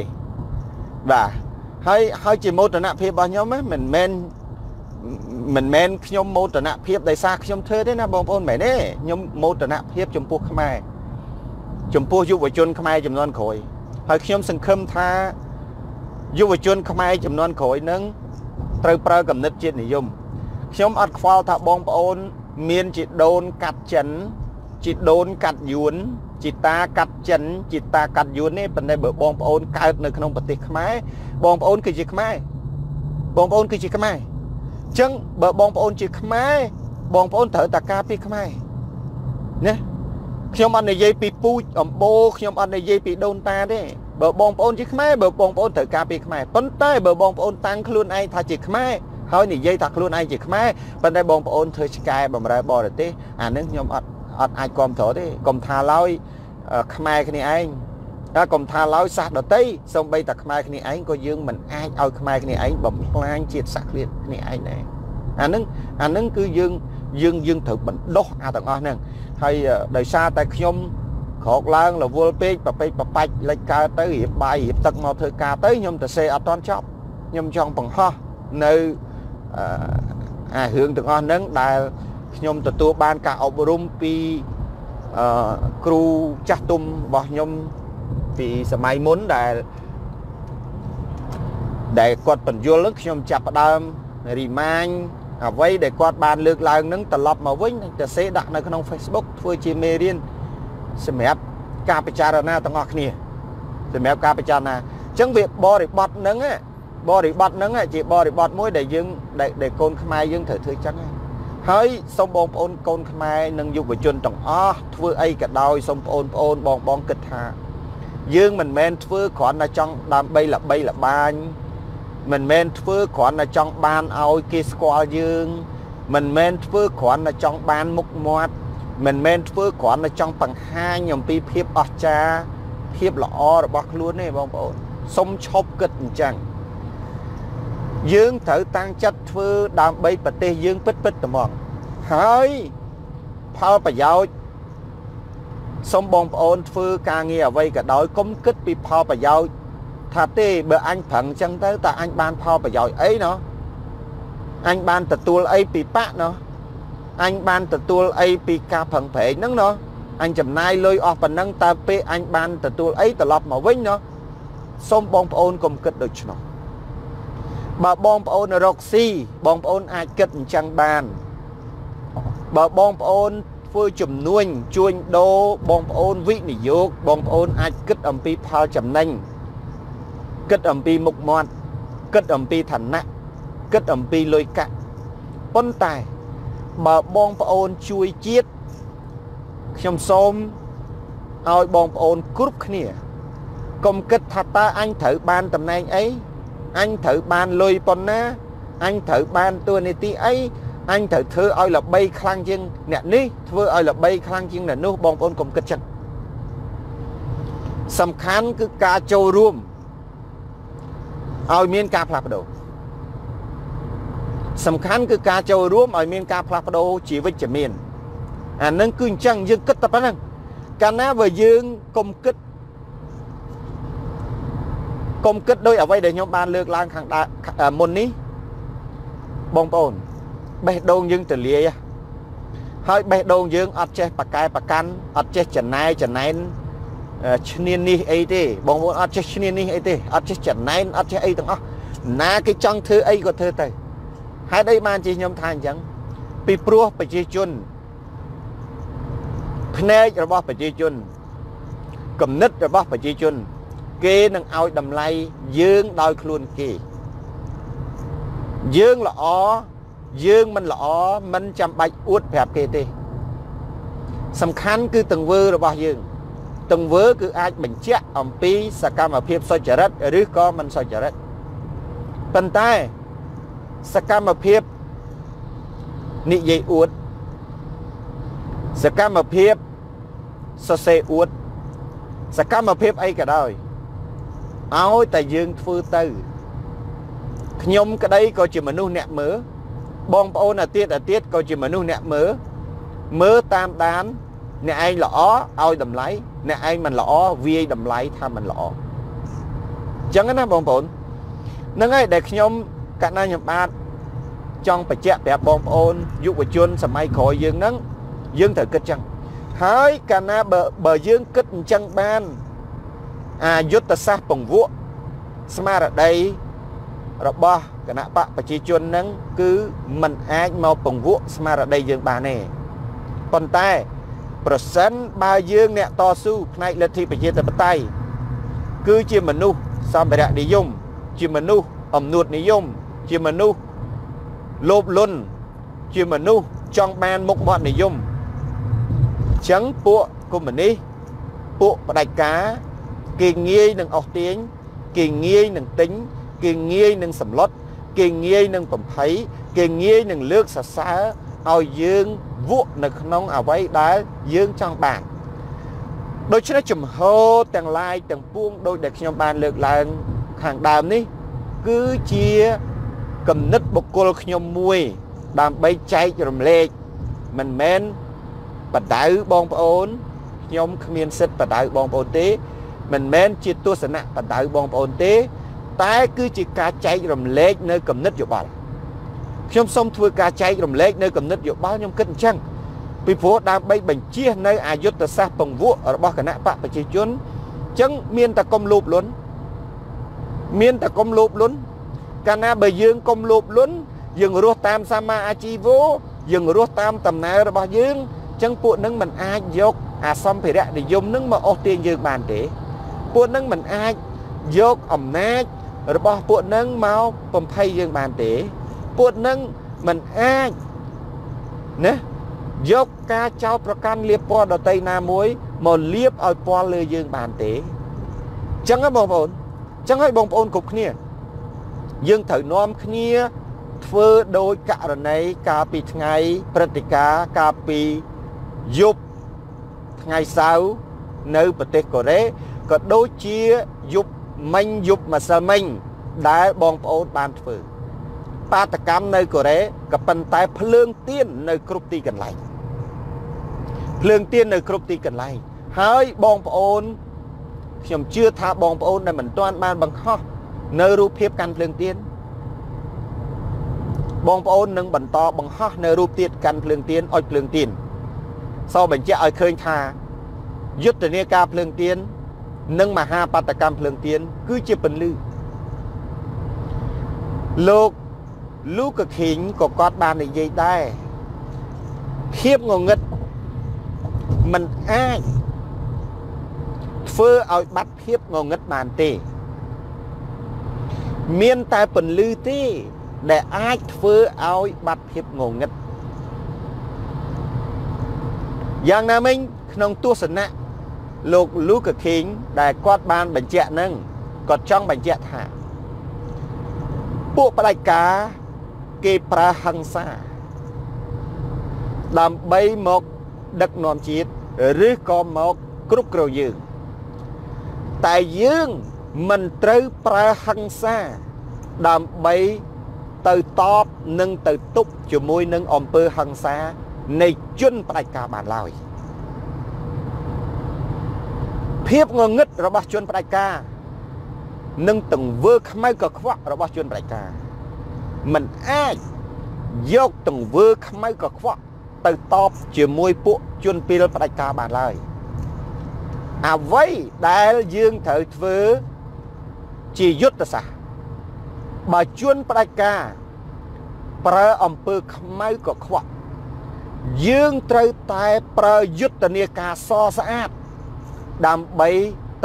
បាទហើយហើយជាមោទនភាពរបស់ខ្ញុំមិនមែនមិនមែនខ្ញុំមោទនភាពដោយសារខ្ញុំធ្វើទេណាបងប្អូនមែនទេខ្ញុំមោទនភាពចំពោះខ្មែរចំពោះយុវជនខ្មែរចំនួនក្រោយហើយខ្ញុំសង្ឃឹមថា យុវជនខ្មែរចំនួនក្រោយនឹងត្រូវប្រើគំនិតជាតិនិយមខ្ញុំអត់ខ្វល់ថាបងប្អូន មានជាដូនកាត់ចិនជាដូនកាត់យួនជាតាកាត់ចិនជាតាកាត់យួននេះប៉ុន្តែបើបងប្អូនកើតនៅក្នុងប្រទេសខ្មែរបងប្អូនគឺជាខ្មែរបងប្អូនគឺជាខ្មែរអញ្ចឹងបើបងប្អូនជាខ្មែរបងប្អូនត្រូវតែការពីខ្មែរណាខ្ញុំអត់និយាយពីពូជអំបូរខ្ញុំអត់និយាយពីដូនតាទេ បើបងប្អូនជាខ្មែរបើបងប្អូនត្រូវការពីខ្មែរប៉ុន្តែបើបងប្អូនតាំងខ្លួនឯងថាជាខ្មែរហហើយនិយាយថាខ្លួនឯងជាខ្មែរប៉ុន្តែបងប្អូនធ្វើឆ្កែបំរើបរទេសអានឹងខ្ញុំអត់អត់អាចគ្រប់គ្រងទេកុំថាឡើយខ្មែរគ្នាឯងតែកុំថាឡើយសាសដតីសំបីតែខ្មែរគ្នាឯងក៏យើងមិនអាចឲ្យខ្មែរគ្នាឯងបំផ្លាញជាតិសាសន៍គ្នាឯងដែរអានឹងអានឹងគឺយើងយើងយើងត្រូវបណ្ដោះអាទាំងអស់ហ្នឹងហើយដោយសារតែខ្ញុំ ក្រោកឡើងរវល់ពេកប្រពេកប្របាច់លិចកើតទៅរៀបបាយរៀបទឹកមកធ្វើការទៅខ្ញុំទៅសេអត់តន់ចប់ខ្ញុំចង់បង្ហោះនៅអារឿងទាំងអស់ហ្នឹងដែលខ្ញុំទទួលបានការអប់រំពីអឺគ្រូចាស់ទុំរបស់ខ្ញុំពីសម័យមុនដែលដែលគាត់បញ្យល់នឹងខ្ញុំចាប់ផ្ដើមរីម៉ាញអ្វីដែលគាត់បានលើកឡើងនឹងត្រឡប់មកវិញទៅសេដាក់នៅក្នុង Facebook ធ្វើជាមេរៀន សម្រាប់ការពិចារណាទាំងអស់គ្នាសម្រាប់ការពិចារណាអញ្ចឹងវាបរិបត្តិនឹងបរិបត្តិនឹងជាបរិបត្តិមួយដែលយើងដែលកូនខ្មែរយើងត្រូវធ្វើចឹងហើយសូមបងប្អូនកូនខ្មែរនិងយុវជនទាំងអស់ធ្វើអីក៏ដោយសូមបងប្អូនបងបងគិតថា យើងមិនមែនធ្វើគ្រាន់តែចង់ដើម្បីល្បីល្បាញមិនមែនធ្វើគ្រាន់តែចង់បានឲ្យគេស្គាល់យើង មិនមែនធ្វើគ្រាន់តែចង់បានមុខមាត់ មិនមែនធ្វើគ្រាន់តែចង់បង្ហាញអំពីភាពអស្ចារ្យភាពល្អរបស់ខ្លួនទេបងប្អូនសុំឈប់គិតអញ្ចឹងយើងត្រូវតាំងចិត្តធ្វើដើម្បីប្រទេសយើងពិតពិតត្មងហើយផលប្រយោជន៍សូមបងប្អូនធ្វើការងារអ្វីក៏ដោយកុំគិតពីផលប្រយោជន៍ថាទេបើអញប្រឹងចឹងទៅតើអញបានផលប្រយោជន៍អីណោះអញបានទទួលអីពីបាក់ណោះ អញបានទទួលអីពីការប្រឹងប្រែងហ្នឹងណោះអញចំណាយលុយអស់ប៉ុណ្ណឹងតើពេលអញបានទទួលអីត្រឡប់មកវិញណោះសូមបងប្អូនកុំគិតដូច្នោះបើបងប្អូនរកស៊ីបងប្អូនអាចគិតអញ្ចឹងបានបើបងប្អូនធ្វើជំនួញជួញដូរបងប្អូនវិនិយោគបងប្អូនអាចគិតអំពីផលចំណេញគិតអំពីមុខមាត់គិតអំពីឋានៈគិតអំពីលុយកាក់ប៉ុន្តែ បើបងប្អូនជួយជាតិខ្ញុំសូមឲ្យបងប្អូនគ្រប់គ្នាកុំគិតថាតើអញត្រូវបានតំណែងអីអញត្រូវបានលុយប៉ុណ្ណាអញត្រូវបានតួនាទីអីអញត្រូវធ្វើឲ្យល្បីខ្លាំងជាងអ្នកនេះធ្វើឲ្យល្បីខ្លាំងជាងអ្នកនោះបងប្អូនកុំគិតចឹងសំខាន់គឺការចូលរួមឲ្យមានការផ្លាស់ប្ដូរ សំខាន់គឺការចូលរួមឲ្យមានការផ្លាស់ប្ដូរជាវិជ្ជមានអានឹងគឺអញ្ចឹងយើងគិតតែប៉ុណ្្នឹងកាលណាបើយើងកុំគិតកុំគិតដោយអ្វីដែលខ្ញុំបានលើកឡើងខាងមុននេះបងប្អូនបេះដូងយើងទលាយហើយបេះដូងយើងអត់ចេះប៉កែប្រកាន់អត់ចេះចំណែចំណែនឈ្នាននេះអីទេបងប្អូនអត់ចេះឈ្នាននេះអីទេអត់ចេះចំណែនអត់ចេះអីទាំងអស់ណាគេចង់ធ្វើអីក៏ធ្វើទៅ ហេតុអីបានជាខ្ញុំថាអញ្ចឹងពីព្រោះប្រជាជនភ្នែករបស់ប្រជាជនគំនិតរបស់ប្រជាជន គេនឹងឲ្យតម្លៃយើងដោយខ្លួនគេ យើងល្អយើងមិនល្អមិនចាំបាច់អួតប្រាប់គេទេ សំខាន់គឺទង្វើរបស់យើងទង្វើគឺអាចបញ្ជាក់អំពីសកម្មភាពសុចរិតឬក៏មិនសុចរិតប៉ុន្តែ សកម្មភាពនិយាយអួតសកម្មភាពសរសេរអួតសកម្មភាពអីក៏ដោយឲ្យតែយើងធ្វើទៅខ្ញុំក្តីក៏ជាមនុស្សអ្នកមើលបងប្អូនអាទៀតអាទៀតក៏ជាមនុស្សអ្នកមើលមើលតាមដានអ្នកឯងល្អឲ្យតម្លៃអ្នកឯងមិនល្អវាយតម្លៃថាមិនល្អអញ្ចឹងណាបងប្អូនហ្នឹងហើយដែលខ្ញុំ កណ្ណាខ្ញុំបាទចង់បញ្ជាក់ប្រាប់បងប្អូនយុវជនសម័យក្រោយយើងហ្នឹងយើងត្រូវគិតចឹងហើយកាលណាបើបើយើងគិតអញ្ចឹងបានអាយុទ្ធសាស្ត្រពង្វក់ស្មារតីរបស់គណៈបកប្រជាជននឹងគឺมันអាចមកពង្វក់ស្មារតីយើងបានទេប៉ុន្តែប្រសិនបើយើងអ្នកតស៊ូផ្នែកលទ្ធិប្រជាធិបតេយ្យគឺជាមនុស្សសម្ភារៈនិយម ជាមនុស្សអំនួតនិយម ជាមនុស្សលោភលន់ជាមនុស្សចង់បានមុខមាត់និយមអញ្ចឹងពួកកុម្មុយនីសពួកផ្ដាច់ការគេងាយនឹងអស់ទាញគេងាយនឹងទិញគេងាយនឹងសម្លុតគេងាយនឹងបំភ័យគេងាយនឹងលើកសរសើរឲ្យយើងវក់នៅក្នុងអ្វីដែលយើងចង់បានដូច្នេះចំហទាំងឡាយទាំងពួងដោយដែលខ្ញុំបានលើកឡើងខាងដើមនេះ គឺជា គំនិតបុគ្គលខ្ញុំមួយ ដើម្បីចែករំលែកមិនមែនបដៅបងប្អូនខ្ញុំគ្មានសិទ្ធិបដៅបងប្អូនទេ មិនមែនជាទស្សនៈបដៅបងប្អូនទេ តែគឺជាការចែករំលែកនៅគំនិតយោបល់ខ្ញុំសូមធ្វើការចែករំលែកនៅគំនិតយោបល់ខ្ញុំគិតអញ្ចឹងពីព្រោះដើម្បីបញ្ជានៅអយុទ្ធសាស្ត្រពង្វក់របស់គណៈបកប្រជាជនអញ្ចឹងមានតែកុំលោភលន់មានតែកុំលោភលន់ កាលណាបើយើងកុំលោភលន់យើងរស់តាមសមាអាជីវោយើងរស់តាមដំណើររបស់យើងអញ្ចឹងពួកនឹងមិនអាចយកអាសម្ភារៈនិយមនឹងមកអូសទាញយើងបានទេ ពួកនឹងមិនអាចយកអំណាចរបស់ពួកនឹងមកបំភ័យយើងបានទេ ពួកនឹងមិនអាចណាយកការចោតប្រកាន់លៀបពណ៌ដតីណាមួយមកលៀបឲ្យពណ៌លើយើងបានទេអញ្ចឹងហ៎បងប្អូនអញ្ចឹងហើយបងប្អូនគ្រប់គ្នា យើងត្រូវនាំគ្នាធ្វើដោយករណីកាលពីថ្ងៃព្រឹត្តិការណ៍កាលពីយប់ថ្ងៃសៅរ៍នៅប្រទេសកូរ៉េក៏ដូចជាយប់មិញយប់ម្សិលមិញដែលបងប្អូនបានធ្វើ បាតកម្មនៅកូរ៉េក៏ប៉ុន្តែភ្លើងទៀននៅគ្រប់ទីកន្លែងភ្លើងទៀននៅគ្រប់ទីកន្លែងហើយបងប្អូនខ្ញុំជឿថាបងប្អូនដែលមិនទាន់បានបង្ហោះ នៅរូបភាពកាន់ភ្លើងទៀនបងប្អូននឹងបន្តបង្ហោះនៅរូបទៀតកាន់ភ្លើងទៀនអុចភ្លើងទៀនសបញ្ជាក់ឲ្យឃើញថាយុទ្ធនាការភ្លើងទៀននិងមហាបដកម្មភ្លើងទៀនគឺជាពន្លឺលោកលូកាខីងក៏គាត់បាននិយាយដែរភាពងងឹតมันអាចធ្វើឲ្យបាត់ភាពងងឹតបានទេ មានតែពន្លឺទេ ដែលអាចធ្វើឲ្យបាត់ភាពងងឹតយ៉ាងណាមិញក្នុងទស្សនៈលោក Luka King ដែលគាត់បានបញ្ជាក់នឹងគាត់ចង់បញ្ជាក់ថា ពួកបដិការគេប្រើហិង្សា ដើម្បីមកដឹកនាំជាតិឬក៏មកគ្រប់គ្រងយើង តែយើង មិនត្រូវប្រើហិង្សាដើម្បីទៅតបនិងទៅទប់ជាមួយនឹងអំពើហិង្សានៃជនផ្ដាច់ការបានឡើយភាពងងឹតរបស់ជនផ្ដាច់ការនិងទង្វើខ្មៅកខ្វក់របស់ជនផ្ដាច់ការមិនអាចយកទង្វើខ្មៅកខ្វក់ទៅតបជាមួយពួកជនពីលផ្ដាច់ការបានឡើយអ្វីដែលយើងត្រូវធ្វើ ជាយុទ្ធសាស្ត្របើជួនផ្ដាច់ការប្រើអំពើខ្មៅក៏ខ្វក់យើងត្រូវតែប្រើយុទ្ធនាការសស្អាត ដើម្បី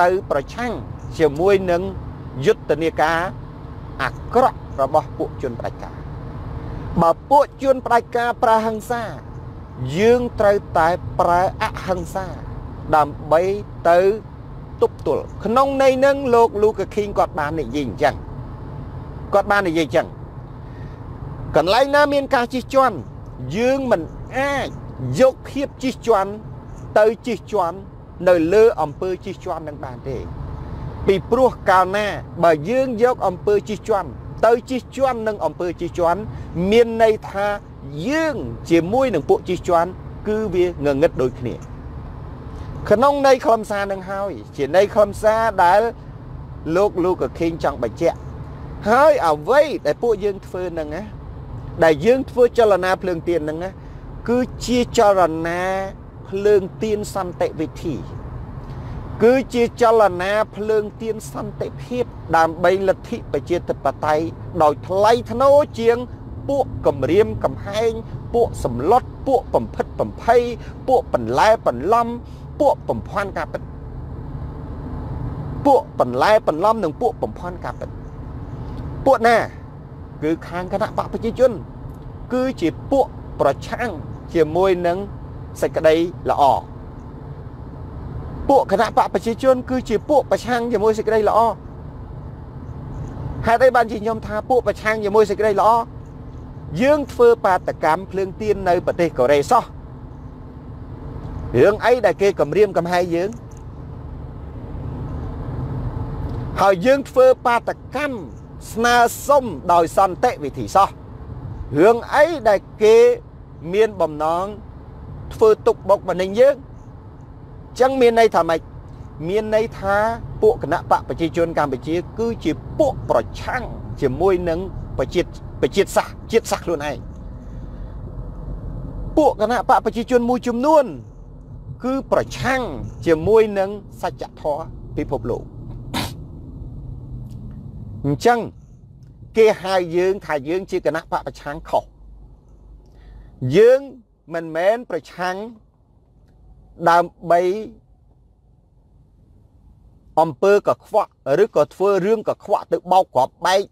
ទៅប្រឆាំងជាមួយនឹងយុទ្ធនាការអាក្រក់របស់ពួកជនផ្ដាច់ការបើពួកជនផ្ដាច់ការប្រើហិង្សា យើងត្រូវតែប្រើអហិង្សា ដើម្បីទៅ ទប់ទល់ក្នុងន័យនឹងលោកលូកាខីងគាត់បាននិយាយអញ្ចឹងគាត់បាននិយាយអញ្ចឹងកន្លែងណាមានការជិះជាន់យើងមិនអាចយកភាពជិះជាន់ទៅជិះជាន់នៅលើអំពើជិះជាន់នឹងបានទេពីព្រោះកាលណាបើយើងយកអំពើជិះជាន់ទៅជិះជាន់នឹងអំពើជិះជាន់មានន័យថាយើង ជាមួយនឹងពួកជិះជាន់គឺវាងងឹតដូចគ្នា ក្នុងន័យខ្លឹមសារនឹងហើយ ជាន័យខ្លឹមសារដែលលោកលោកកខេងចង់បញ្ជាក់ហើយអ្វីដែលពួកយើងធ្វើនឹងណាដែលយើងធ្វើចលនាភ្លើងទៀននឹងណាគឺជាចលនាភ្លើងទៀនសន្តិវិធី គឺជាចលនាភ្លើងទៀនសន្តិភាព ដើម្បីលទ្ធិប្រជាធិបតេយ្យដោយថ្លៃថ្នូរជាងពួកគម្រាមកំហែង ពួកសម្លុតពួកបំផិតបំភ័យពួកបន្លែបន្លំ ពួកបំភាន់ការពិតពួកបន្លែបន្លំនិងពួកបំភាន់ការពិតពួកណា គឺខាងគណៈបកប្រជាជន គឺជាពួកប្រឆាំងជាមួយនឹងសេចក្តីល្អពួកគណៈបកប្រជាជន គឺជាពួកប្រឆាំងជាមួយសេចក្តីល្អហេតុអីបានជាខ្ញុំថាពួកប្រឆាំងជាមួយសេចក្តីល្អយើងធ្វើបាតកម្មភ្លើងទៀននៅប្រទេសកូរ៉េសោះ រឿងអីដែលគេគម្រាមកំហែងយើងហើយយើងធ្វើបាតកម្មស្នើសុំដោយសន្តិវិធីសោះរឿងអីដែលគេមានបំណងធ្វើទុកបុកម្នេញយើងចឹងមានន័យថាម៉េចមានន័យថាពួកគណៈបកប្រជាជនកម្ពុជា គឺជាពួកប្រឆាំងជាមួយនឹងប្រជាប្រជាសាសជាតិសាសខ្លួនឯងពួកគណៈបកប្រជាជនមួយចំនួន គឺប្រឆាំងជាមួយនឹងសច្ចធម៌ពិភពលោកអញ្ចឹងគេហៅយើងថាយើងជាគណៈបកប្រឆាំងខុសយើងមិនមែនប្រឆាំងដើម្បីអំពើកខ្វក់ឬក៏ធ្វើរឿងកខ្វក់ទៅបោកក្របបែក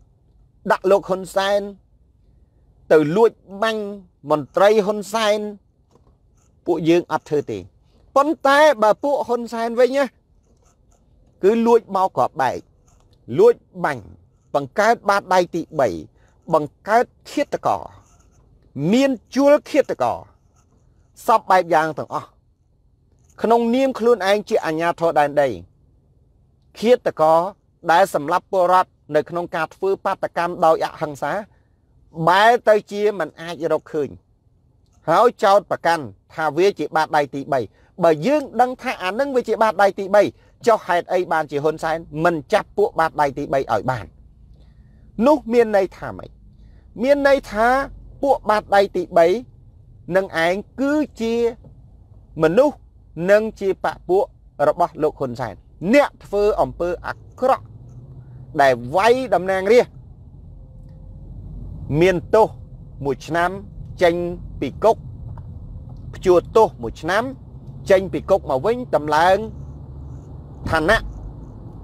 ដាក់លោកហ៊ុនសែនទៅលួចបាញ់មន្ត្រីហ៊ុនសែនពួកយើងអត់ធ្វើទេ ប៉ុន្តែបើពួកហ៊ុនសែនវិញណាគឺលួចមកក្របបែកលួចបាញ់បង្កើតបាតដៃទី3បង្កើតឃាតករមានជួលឃាតករសពបែបយ៉ាងទាំងអស់ក្នុងនាមខ្លួនឯងជាអាញាធរដែនដីឃាតករដែលសម្លាប់ពលរដ្ឋនៅក្នុងការធ្វើបាតកម្មដោយអហិង្សា បែរទៅជាមិនអាចរកឃើញហើយចោតប្រកាន់ថាវាជាបាតដៃទី3 បើយើងដឹងថាអានឹងវាជាបាតដៃទី3ចុះហេតុអីបានជាហ៊ុនសែនមិនចាប់ពួកបាតដៃទី3ឲ្យបាននោះមានន័យថាម៉េចមានន័យថាពួកបាតដៃទី3នឹងឯងគឺជាមនុស្សនិងជាបពពួករបស់លោកហ៊ុនសែនអ្នកធ្វើអំពើអាក្រក់ដែលវាយតំណាងរាស្ត្រមានទោសមួយឆ្នាំចេញពីគុកព្យួរទោសមួយឆ្នាំ ចេញពីគុកមកវិញតម្លើងឋានៈ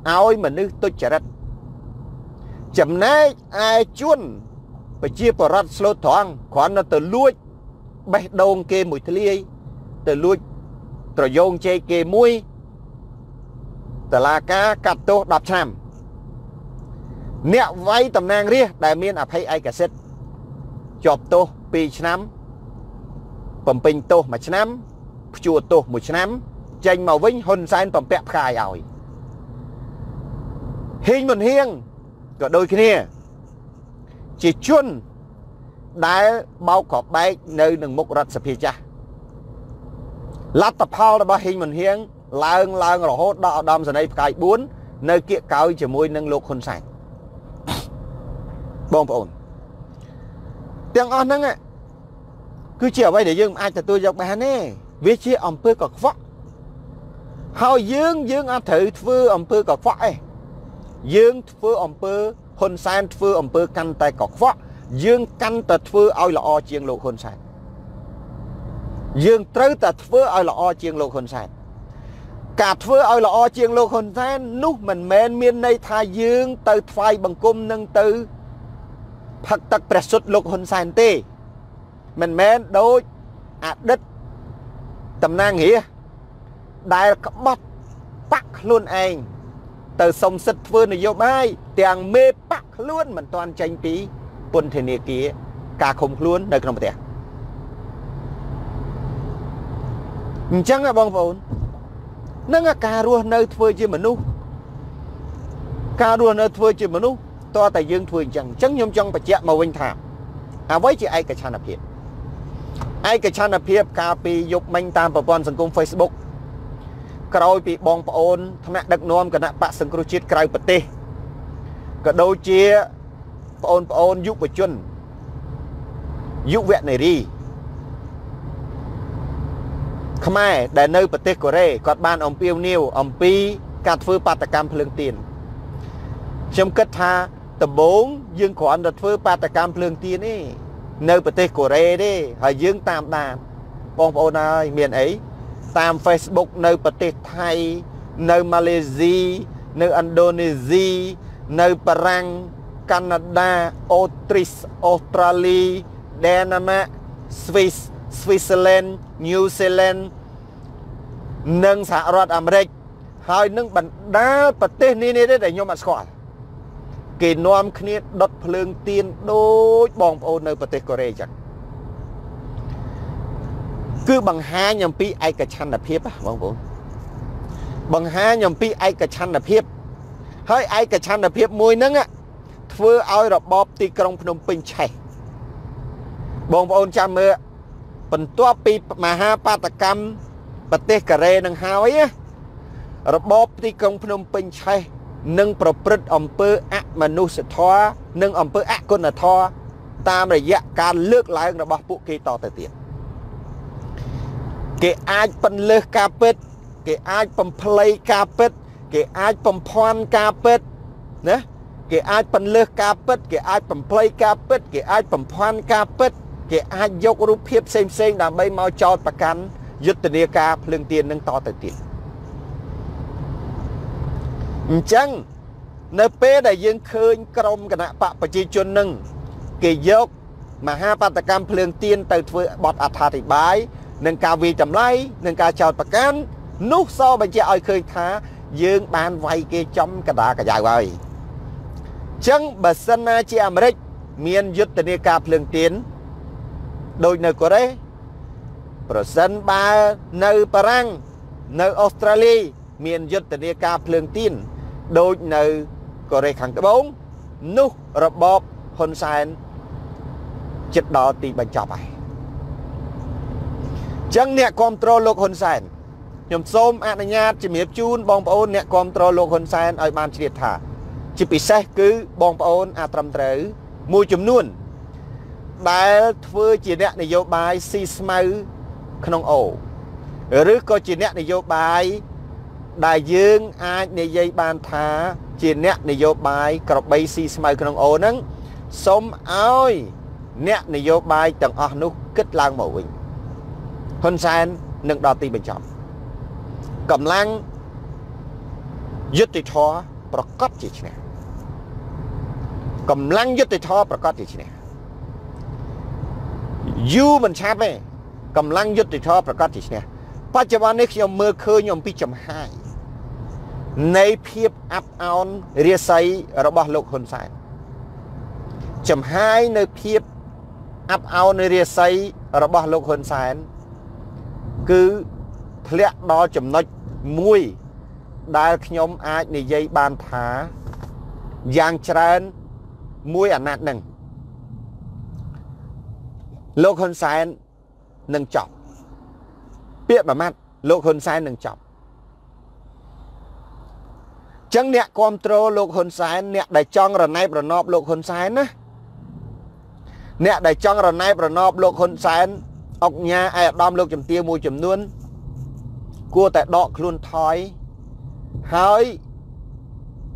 ឲ្យមនុស្សទុច្ចរិតចំណែកឯជួនប្រជាបរតស្លូតត្រង់គ្រាន់តែទៅលួចបេះដូងគេមួយធ្លាយទៅលួចត្រយងជែកគេមួយតឡាការកាត់ទោស10ឆ្នាំអ្នកវាយតំណាងរាស្ត្រដែលមានអភ័យឯកសិទ្ធជាប់ទោស2ឆ្នាំបំពេញទោស1ឆ្នាំ ព្យួរទោស1ឆ្នាំ ចេញមកវិញហ៊ុនសែនបំពាក់ផ្កាយឲ្យហ៊ីងមុនហៀងក៏ដូចគ្នា ជាជនដែលបោកក្របបែកនៅនឹងមុខរដ្ឋសភាចាស់លទ្ធផលរបស់ហ៊ីងមុនហៀងឡើងឡើងរហូតដល់ឧត្តមសេនីយ៍ផ្កាយ4នៅគៀកកោយជាមួយនឹងលោកហ៊ុនសែនបងប្អូនទាំងអស់ហ្នឹងគឺជាអ្វីដែលយើងមិនអាចទទួលយកបានទេ វាជាអំពើកខ្វក់ហើយយើងយើងអត់ត្រូវធ្វើអំពើកខ្វក់ឯងយើងធ្វើអំពើហ៊ុនសែនធ្វើអំពើកាន់តែកខ្វក់យើងកាន់តែធ្វើឲ្យល្អជាងលោកហ៊ុនសែនយើងត្រូវតែធ្វើឲ្យល្អជាងលោកហ៊ុនសែនការធ្វើឲ្យល្អជាងលោកហ៊ុនសែននោះមិនមែនមានន័យថាយើងទៅថ្វាយបង្គំនឹងទៅផឹកទឹកព្រះសុទ្ធលោកហ៊ុនសែនទេមិនមែនដូចអតីត តំណាងរាដែលក្បត់បាក់ខ្លួនឯងទៅសុំសិទ្ធធ្វើនយោបាយទាំងមេបាក់ខ្លួនមិនទាន់ចេញពីពន្ធនាគារការឃុំខ្លួននៅក្នុងប្រទេសអញ្ចឹងបងប្អូននឹងការរស់នៅធ្វើជាមនុស្សការរស់នៅធ្វើជាមនុស្សតើតែយើងធ្វើអញ្ចឹងអញ្ចឹងខ្ញុំចង់បញ្ជាក់មកវិញថាអ្វីជាឯកច្ឆន្ទភាព ឯកច្ឆន្ទភាពកាលពីយប់មិញតាមប្រព័ន្ធសង្គម Facebook ក្រោយពីបងប្អូនថ្នាក់ដឹកនាំគណៈបកសង្គ្រោះជាតិក្រៅប្រទេសក៏ដូចជាបងប្អូនយុវជនយុវនារីខ្មែរដែលនៅប្រទេសកូរ៉េគាត់បានអំពាវនាវអំពីការធ្វើបាតកម្មភ្លើងទៀនខ្ញុំគិតថាដំបូងយើងគ្រាន់តែធ្វើបាតកម្មភ្លើងទៀនទេ នៅប្រទេសកូរ៉េទេហើយយើងតាមដានបងប្អូនហើយមានអីតាម Facebook នៅប្រទេសថៃនៅម៉ាឡេស៊ីនៅឥណ្ឌូនេស៊ីនៅបារាំងកាណាដាអូទ្រីសអូស្ត្រាលីដេណាម៉ាស្វីស Switzerland New Zealand និងសហរដ្ឋអាមេរិកហើយនឹងបណ្ដាប្រទេសនេះនេះទេដែលខ្ញុំអត់ស្គាល់ គេនាំគ្នាដុតភ្លើងទៀនដូចបងប្អូននៅប្រទេសកូរ៉េចឹងគឺបង្ហាញអំពីឯកច្ឆន្ទភាពបងប្អូនបង្ហាញអំពីឯកច្ឆន្ទភាពហើយឯកច្ឆន្ទភាពមួយហ្នឹងធ្វើឲ្យរបបទីក្រុងភ្នំពេញឆេះបងប្អូនចាំមើលបន្ទាប់ពីមហាបាតកម្មប្រទេសកូរ៉េនឹងហើយរបបទីក្រុងភ្នំពេញឆេះ នឹងប្រព្រឹត្តអំពើអមនុស្សធម៌និងអំពើអគុណធម៌តាមរយៈការលើកឡើងរបស់ពួកគេតទៅទៀតគេអាចពន្លើសការពិត គេអាចបំភ្លៃការពិត គេអាចបំភាន់ការពិតណាគេអាចពន្លើសការពិត គេអាចបំភ្លៃការពិត គេអាចបំភាន់ការពិត គេអាចយករូបភាពផ្សេងផ្សេងដើម្បីមកចោតប្រកាន់យុទ្ធនាការភ្លើងទៀននឹងតទៅទៀត អញ្ចឹងនៅពេលដែលយើងឃើញក្រុមគណៈបកប្រជាជននឹងគេយកមហាបដកម្មភ្លើងទៀនទៅធ្វើបទអត្ថាធិប្បាយនឹងការវិយតម្លៃនឹងការចោតប្រកាន់នោះសបញ្ជាក់ឲ្យឃើញថាយើងបានវាយគេចំកដាកយ៉ៅហើយចឹងបើសិនណាជាអាមេរិកមានយុទ្ធនាការភ្លើងទៀនដូចនៅកូរ៉េប្រសិនបើនៅបារាំងនៅអូស្ត្រាលី មានយុទ្ធនាការភ្លើងទៀន ដូចនៅកូរ៉េខាងត្បូងនោះរបបហ៊ុនសែនចិត្តដល់ទីបញ្ចប់ហើយចឹងអ្នកគ្រប់គ្រងលោកហ៊ុនសែនខ្ញុំសូមអនុញ្ញាតជំរាបជូនបងប្អូនអ្នកគ្រប់គ្រងលោកហ៊ុនសែនឲ្យបានជ្រាបថា ជាពិសេសគឺបងប្អូនអាត្រឹមត្រូវមួយចំនួន ដែលធ្វើជាអ្នកនយោបាយស៊ីស្មៅក្នុងអូឬក៏ជាអ្នកនយោបាយ ដែលយើងអាចនិយាយបានថាជាអ្នកនយោបាយក្របីស៊ីស្មៅក្នុងអូហ្នឹងសូមឲ្យអ្នកនយោបាយទាំងអស់នោះគិតឡើងមកវិញហ៊ុនសែននឹងដល់ទីបញ្ចប់កម្លាំងយុទ្ធធរប្រកបជាឈ្នះកម្លាំងយុទ្ធធរប្រកបជាឈ្នះយូមិនឆាប់ទេកម្លាំងយុទ្ធធរប្រកបជាឈ្នះ បច្ចុប្បន្ននេះខ្ញុំមើលឃើញអំពីចំហាយនៃភាពអាប់អោនរាសីរបស់លោកហ៊ុនសែនចំហាយនៅភាពអាប់អោននៃរាសីរបស់លោកហ៊ុនសែនគឺធ្លាក់ដល់ចំណុចមួយដែលខ្ញុំអាចនិយាយបានថាយ៉ាងច្រើនមួយអាណត្តិនឹងលោកហ៊ុនសែននឹងចប់ ពាក្យមួយម៉ាត់លោកហ៊ុនសែននឹងចប់ចឹងអ្នកគ្រប់គ្រងលោកហ៊ុនសែនអ្នកដែលចង់រណែបរណបលោកហ៊ុនសែនណាអ្នកដែលចង់រណែបរណបលោកហ៊ុនសែនអុកញ៉ាឯអាដាមលោកជំទាវមួយចំនួន គួរតែដកខ្លួនថយហើយ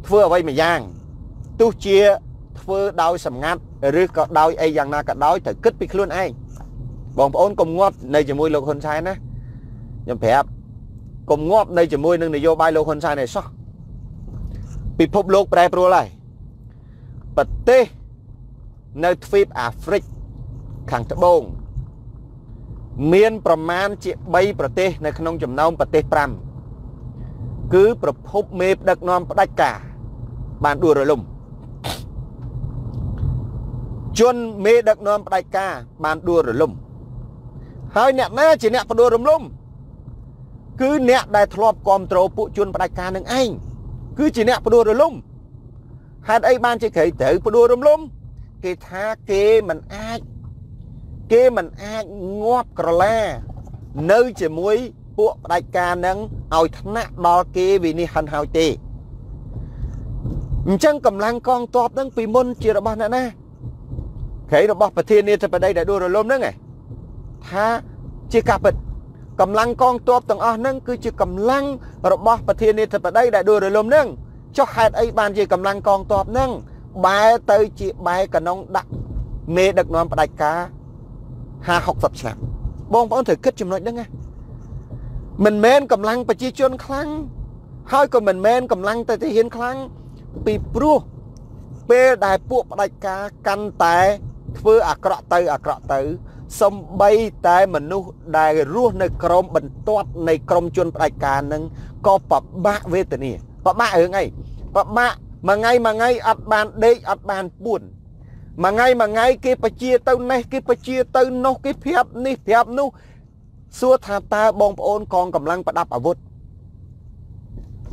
ធ្វើអ្វីមួយយ៉ាងទោះជាធ្វើដោយសម្ងាត់ឬក៏ដោយអីយ៉ាងណាក៏ដោយត្រូវគិតពីខ្លួនឯងបងប្អូនកុំងាប់នៅជាមួយលោកហ៊ុនសែនណា ខ្ញុំប្រាប់កុំងាប់នៅជាមួយនឹងនយោបាយលោកហ៊ុនសែនឯសោះពិភពលោកប្រែប្រួលហើយប្រទេសនៅទ្វីបអាហ្វ្រិកខាងត្បូងមានប្រមាណជា3ប្រទេស នៅក្នុងចំណោមប្រទេស5គឺប្រភពមេផ្ដឹកនាំផ្ដាច់ការបានដួលរលំជនមេដឹកនាំផ្ដាច់ការបានដួលរលំហើយអ្នកណាជាអ្នកផ្ដួលរំលំ គឺអ្នកដែលធ្លាប់គ្រប់គ្រងពួកជនផ្ដាច់ការនឹងឯងគឺជាអ្នកផ្ដួលរលំហេតុអីបានជាក្រៃត្រូវផ្ដួលរំលំ គេថាគេមិនអាច គេមិនអាចងាប់ក្រឡា នៅជាមួយពួកផ្ដាច់ការនឹងឲ្យថ្នាក់ដល់គេវិនិច្ឆ័យហើយទេអញ្ចឹងកម្លាំងកងទ័ពនឹងពីមុនជារបស់អ្នកណាក្រៃរបស់ប្រធានាធិបតីដែលដួលរលំហ្នឹងឯងថាជាការពិត កម្លាំងកងទ័ពទាំងអស់ហ្នឹងគឺជាកម្លាំងរបស់ប្រធានាធិបតីដែលដួលរលំហ្នឹងចុះហេតុអីបានជាកម្លាំងកងទ័ពហ្នឹងបែរទៅជាបែរកណុងដាក់មេដឹកនាំផ្ដាច់ការ50 60ឆ្នាំបងប្អូនត្រូវគិតចំណុចហ្នឹងណាមិនមែនកម្លាំងប្រជាជនខ្លាំងហើយក៏មិនមែនកម្លាំងទៅទាហានខ្លាំងពីព្រោះពេលដែលពួកផ្ដាច់ការកាន់តែធ្វើអាក្រក់ទៅអាក្រក់ទៅ សំបីតែមនុស្សដែលរស់នៅក្រមបន្ទាត់នៃក្រមជនផ្ដាច់ការនឹងក៏ពិបាកវេទនាពិបាករឿងអីពិបាកមួយថ្ងៃមួយថ្ងៃអត់បានដេកអត់បានពួនមួយថ្ងៃមួយថ្ងៃគេបជាទៅនេះគេបជាទៅនោះគេប្រាប់នេះប្រាប់នោះសួរថាតើបងប្អូនកងកម្លាំងប្រដាប់អាវុធ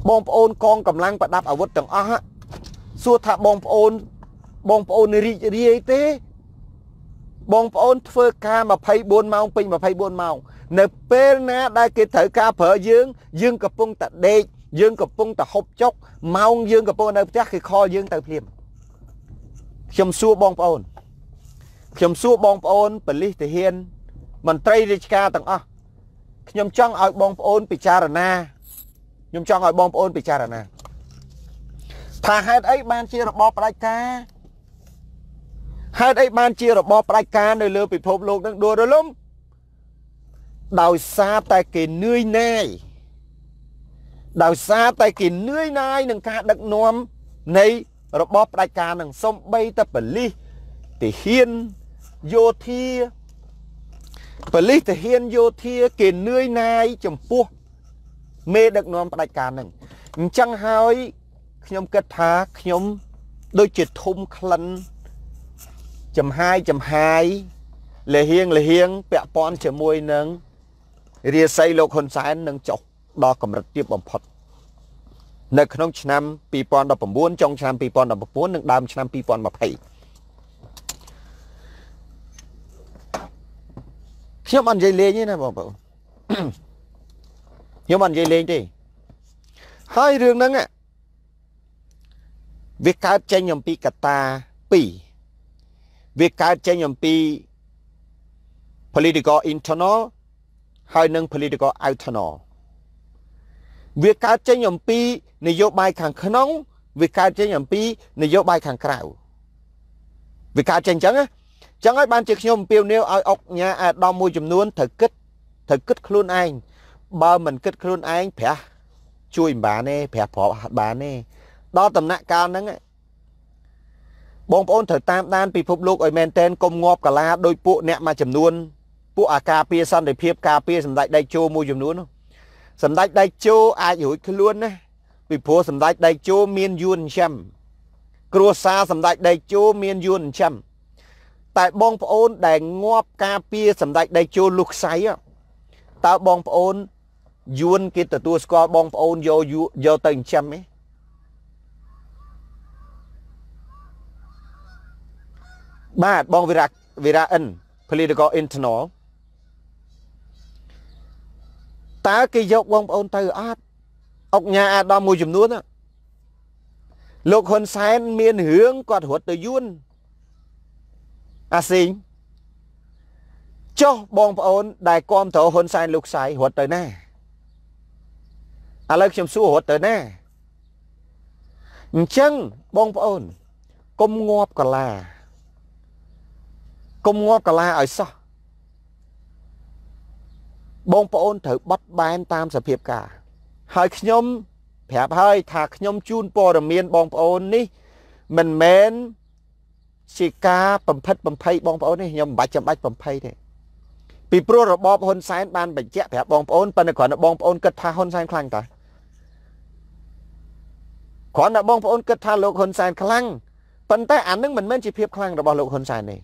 បងប្អូនកងកម្លាំងប្រដាប់អាវុធទាំងអស់សួរថាបងប្អូនបងប្អូនរីករាយទេ បងប្អូនធ្វើការ24ម៉ោងពេញ24ម៉ោងនៅពេលណាដែលគេត្រូវការប្រើយើងយើងកំពុងតែដេកយើងកំពុងតែហូបចុកម៉ោងយើងកំពុងនៅផ្ទះគេខលយើងទៅភ្លាមខ្ញុំសួរបងប្អូនខ្ញុំសួរបងប្អូនបលិសទាហានមន្ត្រីរាជការទាំងអស់ខ្ញុំចង់ឲ្យបងប្អូនពិចារណាខ្ញុំចង់ឲ្យបងប្អូនពិចារណាថាហេតុអីបានជារបបផ្ដាច់ការ ហេតុអីបានជារបបផ្ដាច់ការនៅលើពិភពលោកនឹងដួលរលំដោយសារតែគេនឿយណាយដោយសារតែគេនឿយណាយនឹងការដឹកនាំនៃរបបផ្ដាច់ការនឹងសំបីតែបលិសទាហានយោធាបលិសទាហានយោធាគេនឿយណាយចំពោះមេដឹកនាំផ្ដាច់ការនឹងអញ្ចឹងហើយខ្ញុំគិតថាខ្ញុំដូចជាធំក្លិន ចំហាយចំហាយលហៀងលហៀងពាក់ព័ន្ធជាមួយនឹងរាសីលោកហ៊ុនសែននឹងចុះដល់កម្រិតទាបបំផុតនៅក្នុងឆ្នាំ2019ចុងឆ្នាំ2019និងដើមឆ្នាំ2020ខ្ញុំអត់និយាយលេងទេណាបងប្អូនខ្ញុំអត់និយាយលេងទេហើយរឿងហ្នឹងវាកើតចេញអំពីកតា2 វាកើតចេញអំពី political internal ហើយនិង political external វាកើតចេញអំពីនយោបាយខាងក្នុង វាកើតចេញអំពីនយោបាយខាងក្រៅវាកើតចេញអញ្ចឹងណាចឹងហើយបានជាខ្ញុំអំពាវនាវឲ្យអុកញ៉ាអាដាមមួយចំនួនត្រូវគិតត្រូវគិតខ្លួនឯងបើមិនគិតខ្លួនឯងប្រះជួយមិនបានទេប្រះប្រាប់បានទេដល់ដំណាក់កាលហ្នឹង បងប្អូនត្រូវតាមដានពិភពលោកឲ្យមែនតែនកុំងាប់កាឡាដោយពួកអ្នកមួយចំនួនពួកអាការពារសន្តិភាពការពារសម្ដេចដៃជោមួយចំនួនសម្ដេចដៃជោអាចរួចខ្លួនណាពីព្រោះសម្ដេចដៃជោមានយួនចាំគ្រួសារសម្ដេចដៃជោមានយួនចាំតែបងប្អូនដែលងាប់ការពារសម្ដេចដៃជោលុះខ្សៃតើបងប្អូនយួនគេទទួលស្គាល់បងប្អូនយកយកទៅចិញ្ចឹមទេ បាទបងវិរាវិរាអិន political internal តើគេយកបងប្អូនទៅអត់អុកញ៉ាអាដាមមួយចំនួនលោកហ៊ុនសែនមានរឿងគាត់រត់ទៅយួនអាស៊ីងចុះបងប្អូន ដែលគាំទ្រហ៊ុនសែនលោកខ្សៃរត់ទៅណាឥឡូវខ្ញុំសួររត់ទៅណាអញ្ចឹងបងប្អូនកុំងាប់កលា កុំងាប់កលាឲ្យសោះបងប្អូនត្រូវបត់បែនតាមសភាពការហើយខ្ញុំប្រាប់ហើយថាខ្ញុំជូនព័ត៌មានបងប្អូននេះ មិនមែនជាការបំផិតបំភ័យបងប្អូននេះខ្ញុំមិនបាច់ចាំបាច់បំភ័យទេពីព្រោះរបបហ៊ុនសែនបានបញ្ជាក់ប្រាប់បងប្អូនប៉ុន្តែគ្រាន់តែបងប្អូនគិតថាហ៊ុនសែនខ្លាំងតាគ្រាន់តែបងប្អូនគិតថាលោកហ៊ុនសែនខ្លាំងប៉ុន្តែអានឹងមិនមែនជាភាពខ្លាំងរបស់លោកហ៊ុនសែនទេ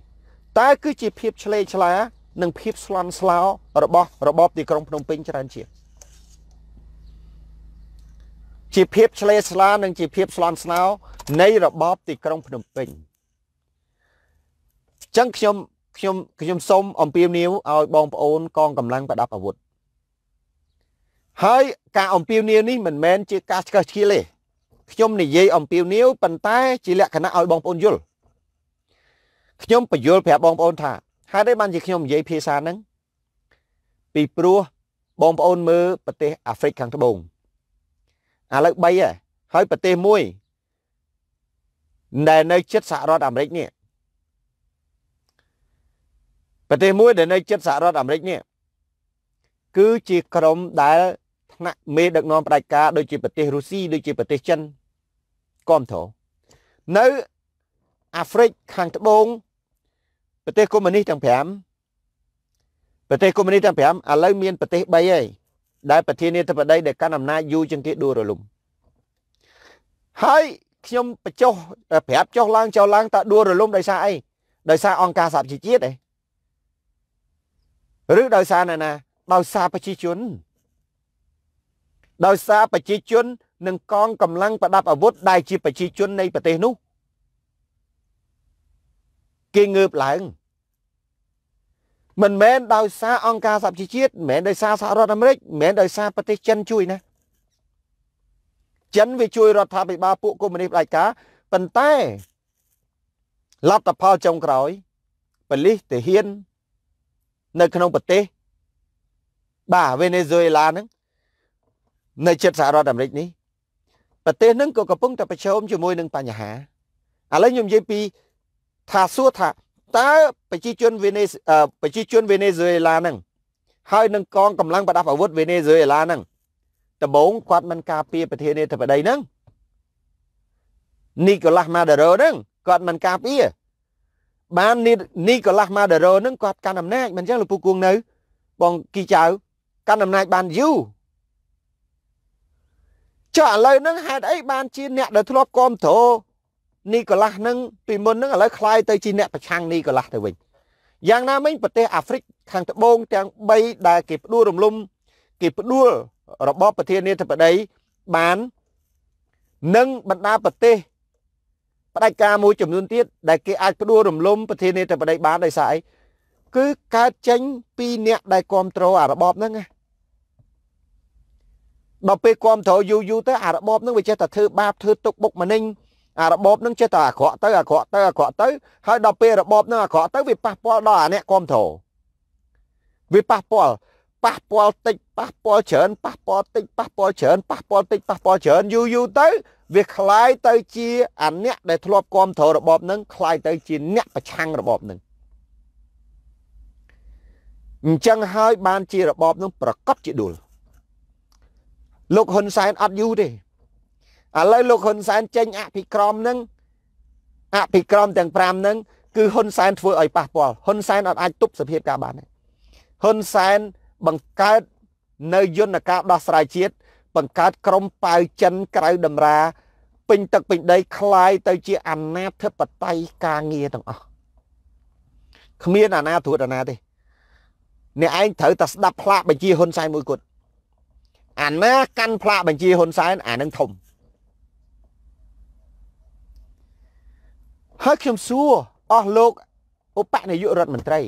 តែគឺជាភាពឆ្លេឆ្លា និងភាពស្លន់ស្លោរបស់របបទីក្រុងភ្នំពេញច្រើនជាងជាភាពឆ្លេស្លានិងជាភាពស្លន់ស្លោនៃរបបទីក្រុងភ្នំពេញអញ្ចឹងខ្ញុំខ្ញុំខ្ញុំសូមអំពាវនាវឲ្យបងប្អូនកងកម្លាំងប្រដាប់អាវុធហើយការអំពាវនាវនេះមិនមែនជាការឆ្កឹះឆ្កៀលទេខ្ញុំនិយាយអំពាវនាវប៉ុន្តែជាលក្ខណៈឲ្យបងប្អូនយល់ ខ្ញុំបញ្យល់ប្រាប់បងប្អូនថាហេតុអីបានជាខ្ញុំនិយាយភាសាហ្នឹងពីព្រោះបងប្អូនមើលប្រទេសអាហ្វ្រិកខាងត្បូងឥឡូវ3ហើយហើយប្រទេសមួយដែលនៅជិតសហរដ្ឋអាមេរិកនេះប្រទេសមួយដែលនៅជិតសហរដ្ឋអាមេរិកនេះគឺជាក្រុមដែលថ្នាក់មេដឹកនាំផ្ដាច់ការដូចជាប្រទេសរុស្ស៊ីដូចជាប្រទេសចិនគាំទ្រនៅអាហ្វ្រិកខាងត្បូង ប្រទេសកុម្មុយនីសទាំង5ប្រទេសកុម្មុយនីសទាំង5ឥឡូវមានប្រទេស3ហើយដែលប្រធានាធិបតីដែលកាន់អំណាចយូរជាងគេដួលរលំហើយខ្ញុំបញ្ចុះប្រាប់ចុះឡើងចុះឡើងតើដួលរលំដោយសារអីដោយសារអង្គការសហប្រជាជាតិទេឬដោយសារណាណាដោយសារប្រជាជន ដោយសារប្រជាជន និងកងកម្លាំងប្រដាប់អាវុធដែលជាប្រជាជននៃប្រទេសនោះ គេងើបឡើងមិនមែនដោយសារអង្គការសហប្រជាជាតិមិនមែនដោយសារសហរដ្ឋអាមេរិកមិនមែនដោយសារប្រទេសចិនជួយណាចិនវាជួយរដ្ឋាភិបាលពួកកុម្មុយនីសផ្ដាច់ការប៉ុន្តែលទ្ធផលចុងក្រោយប៉ូលីសទាហាន នៅក្នុងប្រទេសបាទវេណេស៊ុយអេឡាហ្នឹងនៅជិតសហរដ្ឋអាមេរិកនេះប្រទេសហ្នឹងក៏កំពុងតែប្រឈមជាមួយនឹងបញ្ហាឥឡូវខ្ញុំនិយាយពី ថាសួរថាតើប្រជាជនវេណេប្រជាជនវេណេស៊ុយអេឡាហ្នឹងហើយនឹងកងកម្លាំងប្រដាប់អាវុធវេណេស៊ុយអេឡាហ្នឹងដំបូងគាត់មិនការពារប្រធានាធិបតីហ្នឹងនីកូឡាស់ម៉ាដារ៉ូហ្នឹងគាត់មិនការពារបាននីកូឡាស់ម៉ាដារ៉ូហ្នឹងគាត់កាន់អំណាចមិនអញ្ចឹងលោកពូគួងនៅ បងគីចៅកាន់អំណាចបានយូរចុះឥឡូវហ្នឹងហេតុអីបានជាអ្នកដែលធ្លាប់គ្រប់គ្រង នីកូឡាស់ហ្នឹងពីមុនហ្នឹងឥឡូវคล้ายទៅជាអ្នកប្រឆាំងនីកូឡាស់ទៅវិញយ៉ាងណាមិញប្រទេសអាហ្វ្រិកខាងត្បូងទាំង3ដែលគេផ្ដួលរំលំគេផ្ដួលរបបប្រធានាធិបតីបាននិងបណ្ដាប្រទេសផ្ដាច់ការមួយចំនួនទៀតដែលគេអាចផ្ដួលរំលំប្រធានាធិបតីបានដោយសារអីគឺកើតចេញពីអ្នកដែលគ្រប់គ្រងអារបបហ្នឹងណាដល់ពេលគ្រប់គ្រងយូរយូរទៅអារបបហ្នឹងវាចេះតែធ្វើបាបធ្វើទុកបុកម្នេញ អារបបហ្នឹងចេះតែអាក្រក់ទៅអាក្រក់ទៅអាក្រក់ទៅហើយដល់ពេលរបបហ្នឹងអាក្រក់ទៅវាប៉ះពាល់ដល់អាអ្នកគ្រប់គ្រងវាប៉ះពាល់ប៉ះពាល់តិចប៉ះពាល់ច្រើនប៉ះពាល់តិចប៉ះពាល់ច្រើនប៉ះពាល់តិចប៉ះពាល់ច្រើនយូរយូរទៅវាคล้ายទៅជាអាអ្នកដែលធ្លាប់គ្រប់គ្រងរបបហ្នឹងคล้ายទៅជាអ្នកប្រឆាំងរបបហ្នឹងអញ្ចឹងហើយបានជារបបហ្នឹងប្រកបជាដួលលោកហ៊ុនសែនអត់យូរទេ ឥឡូវលោកហ៊ុនសែនចេញអភិក្រមហ្នឹងអភិក្រមទាំង5ហ្នឹងគឺហ៊ុនសែនធ្វើឲ្យប៉ះពាល់ហ៊ុនសែនអត់អាចទប់សភាពការបានទេហ៊ុនសែនបង្កើតនៅយន្តការដោះស្រាយជាតិបង្កើតក្រុមប៉ាវចិនក្រៅតម្រាពេញទឹកពេញដីคลายទៅជាអាណាធិបតេយ្យការងារទាំងអស់គ្មានអាណាត្រួតអាណាទេអ្នកឯងត្រូវតែស្ដាប់ផ្លាកបញ្ជាហ៊ុនសែនមួយគត់អាណាកាន់ផ្លាកបញ្ជាហ៊ុនសែនអានឹងធំ ហើយខ្ញុំសួរអស់លោកឧបនាយករដ្ឋមន្ត្រី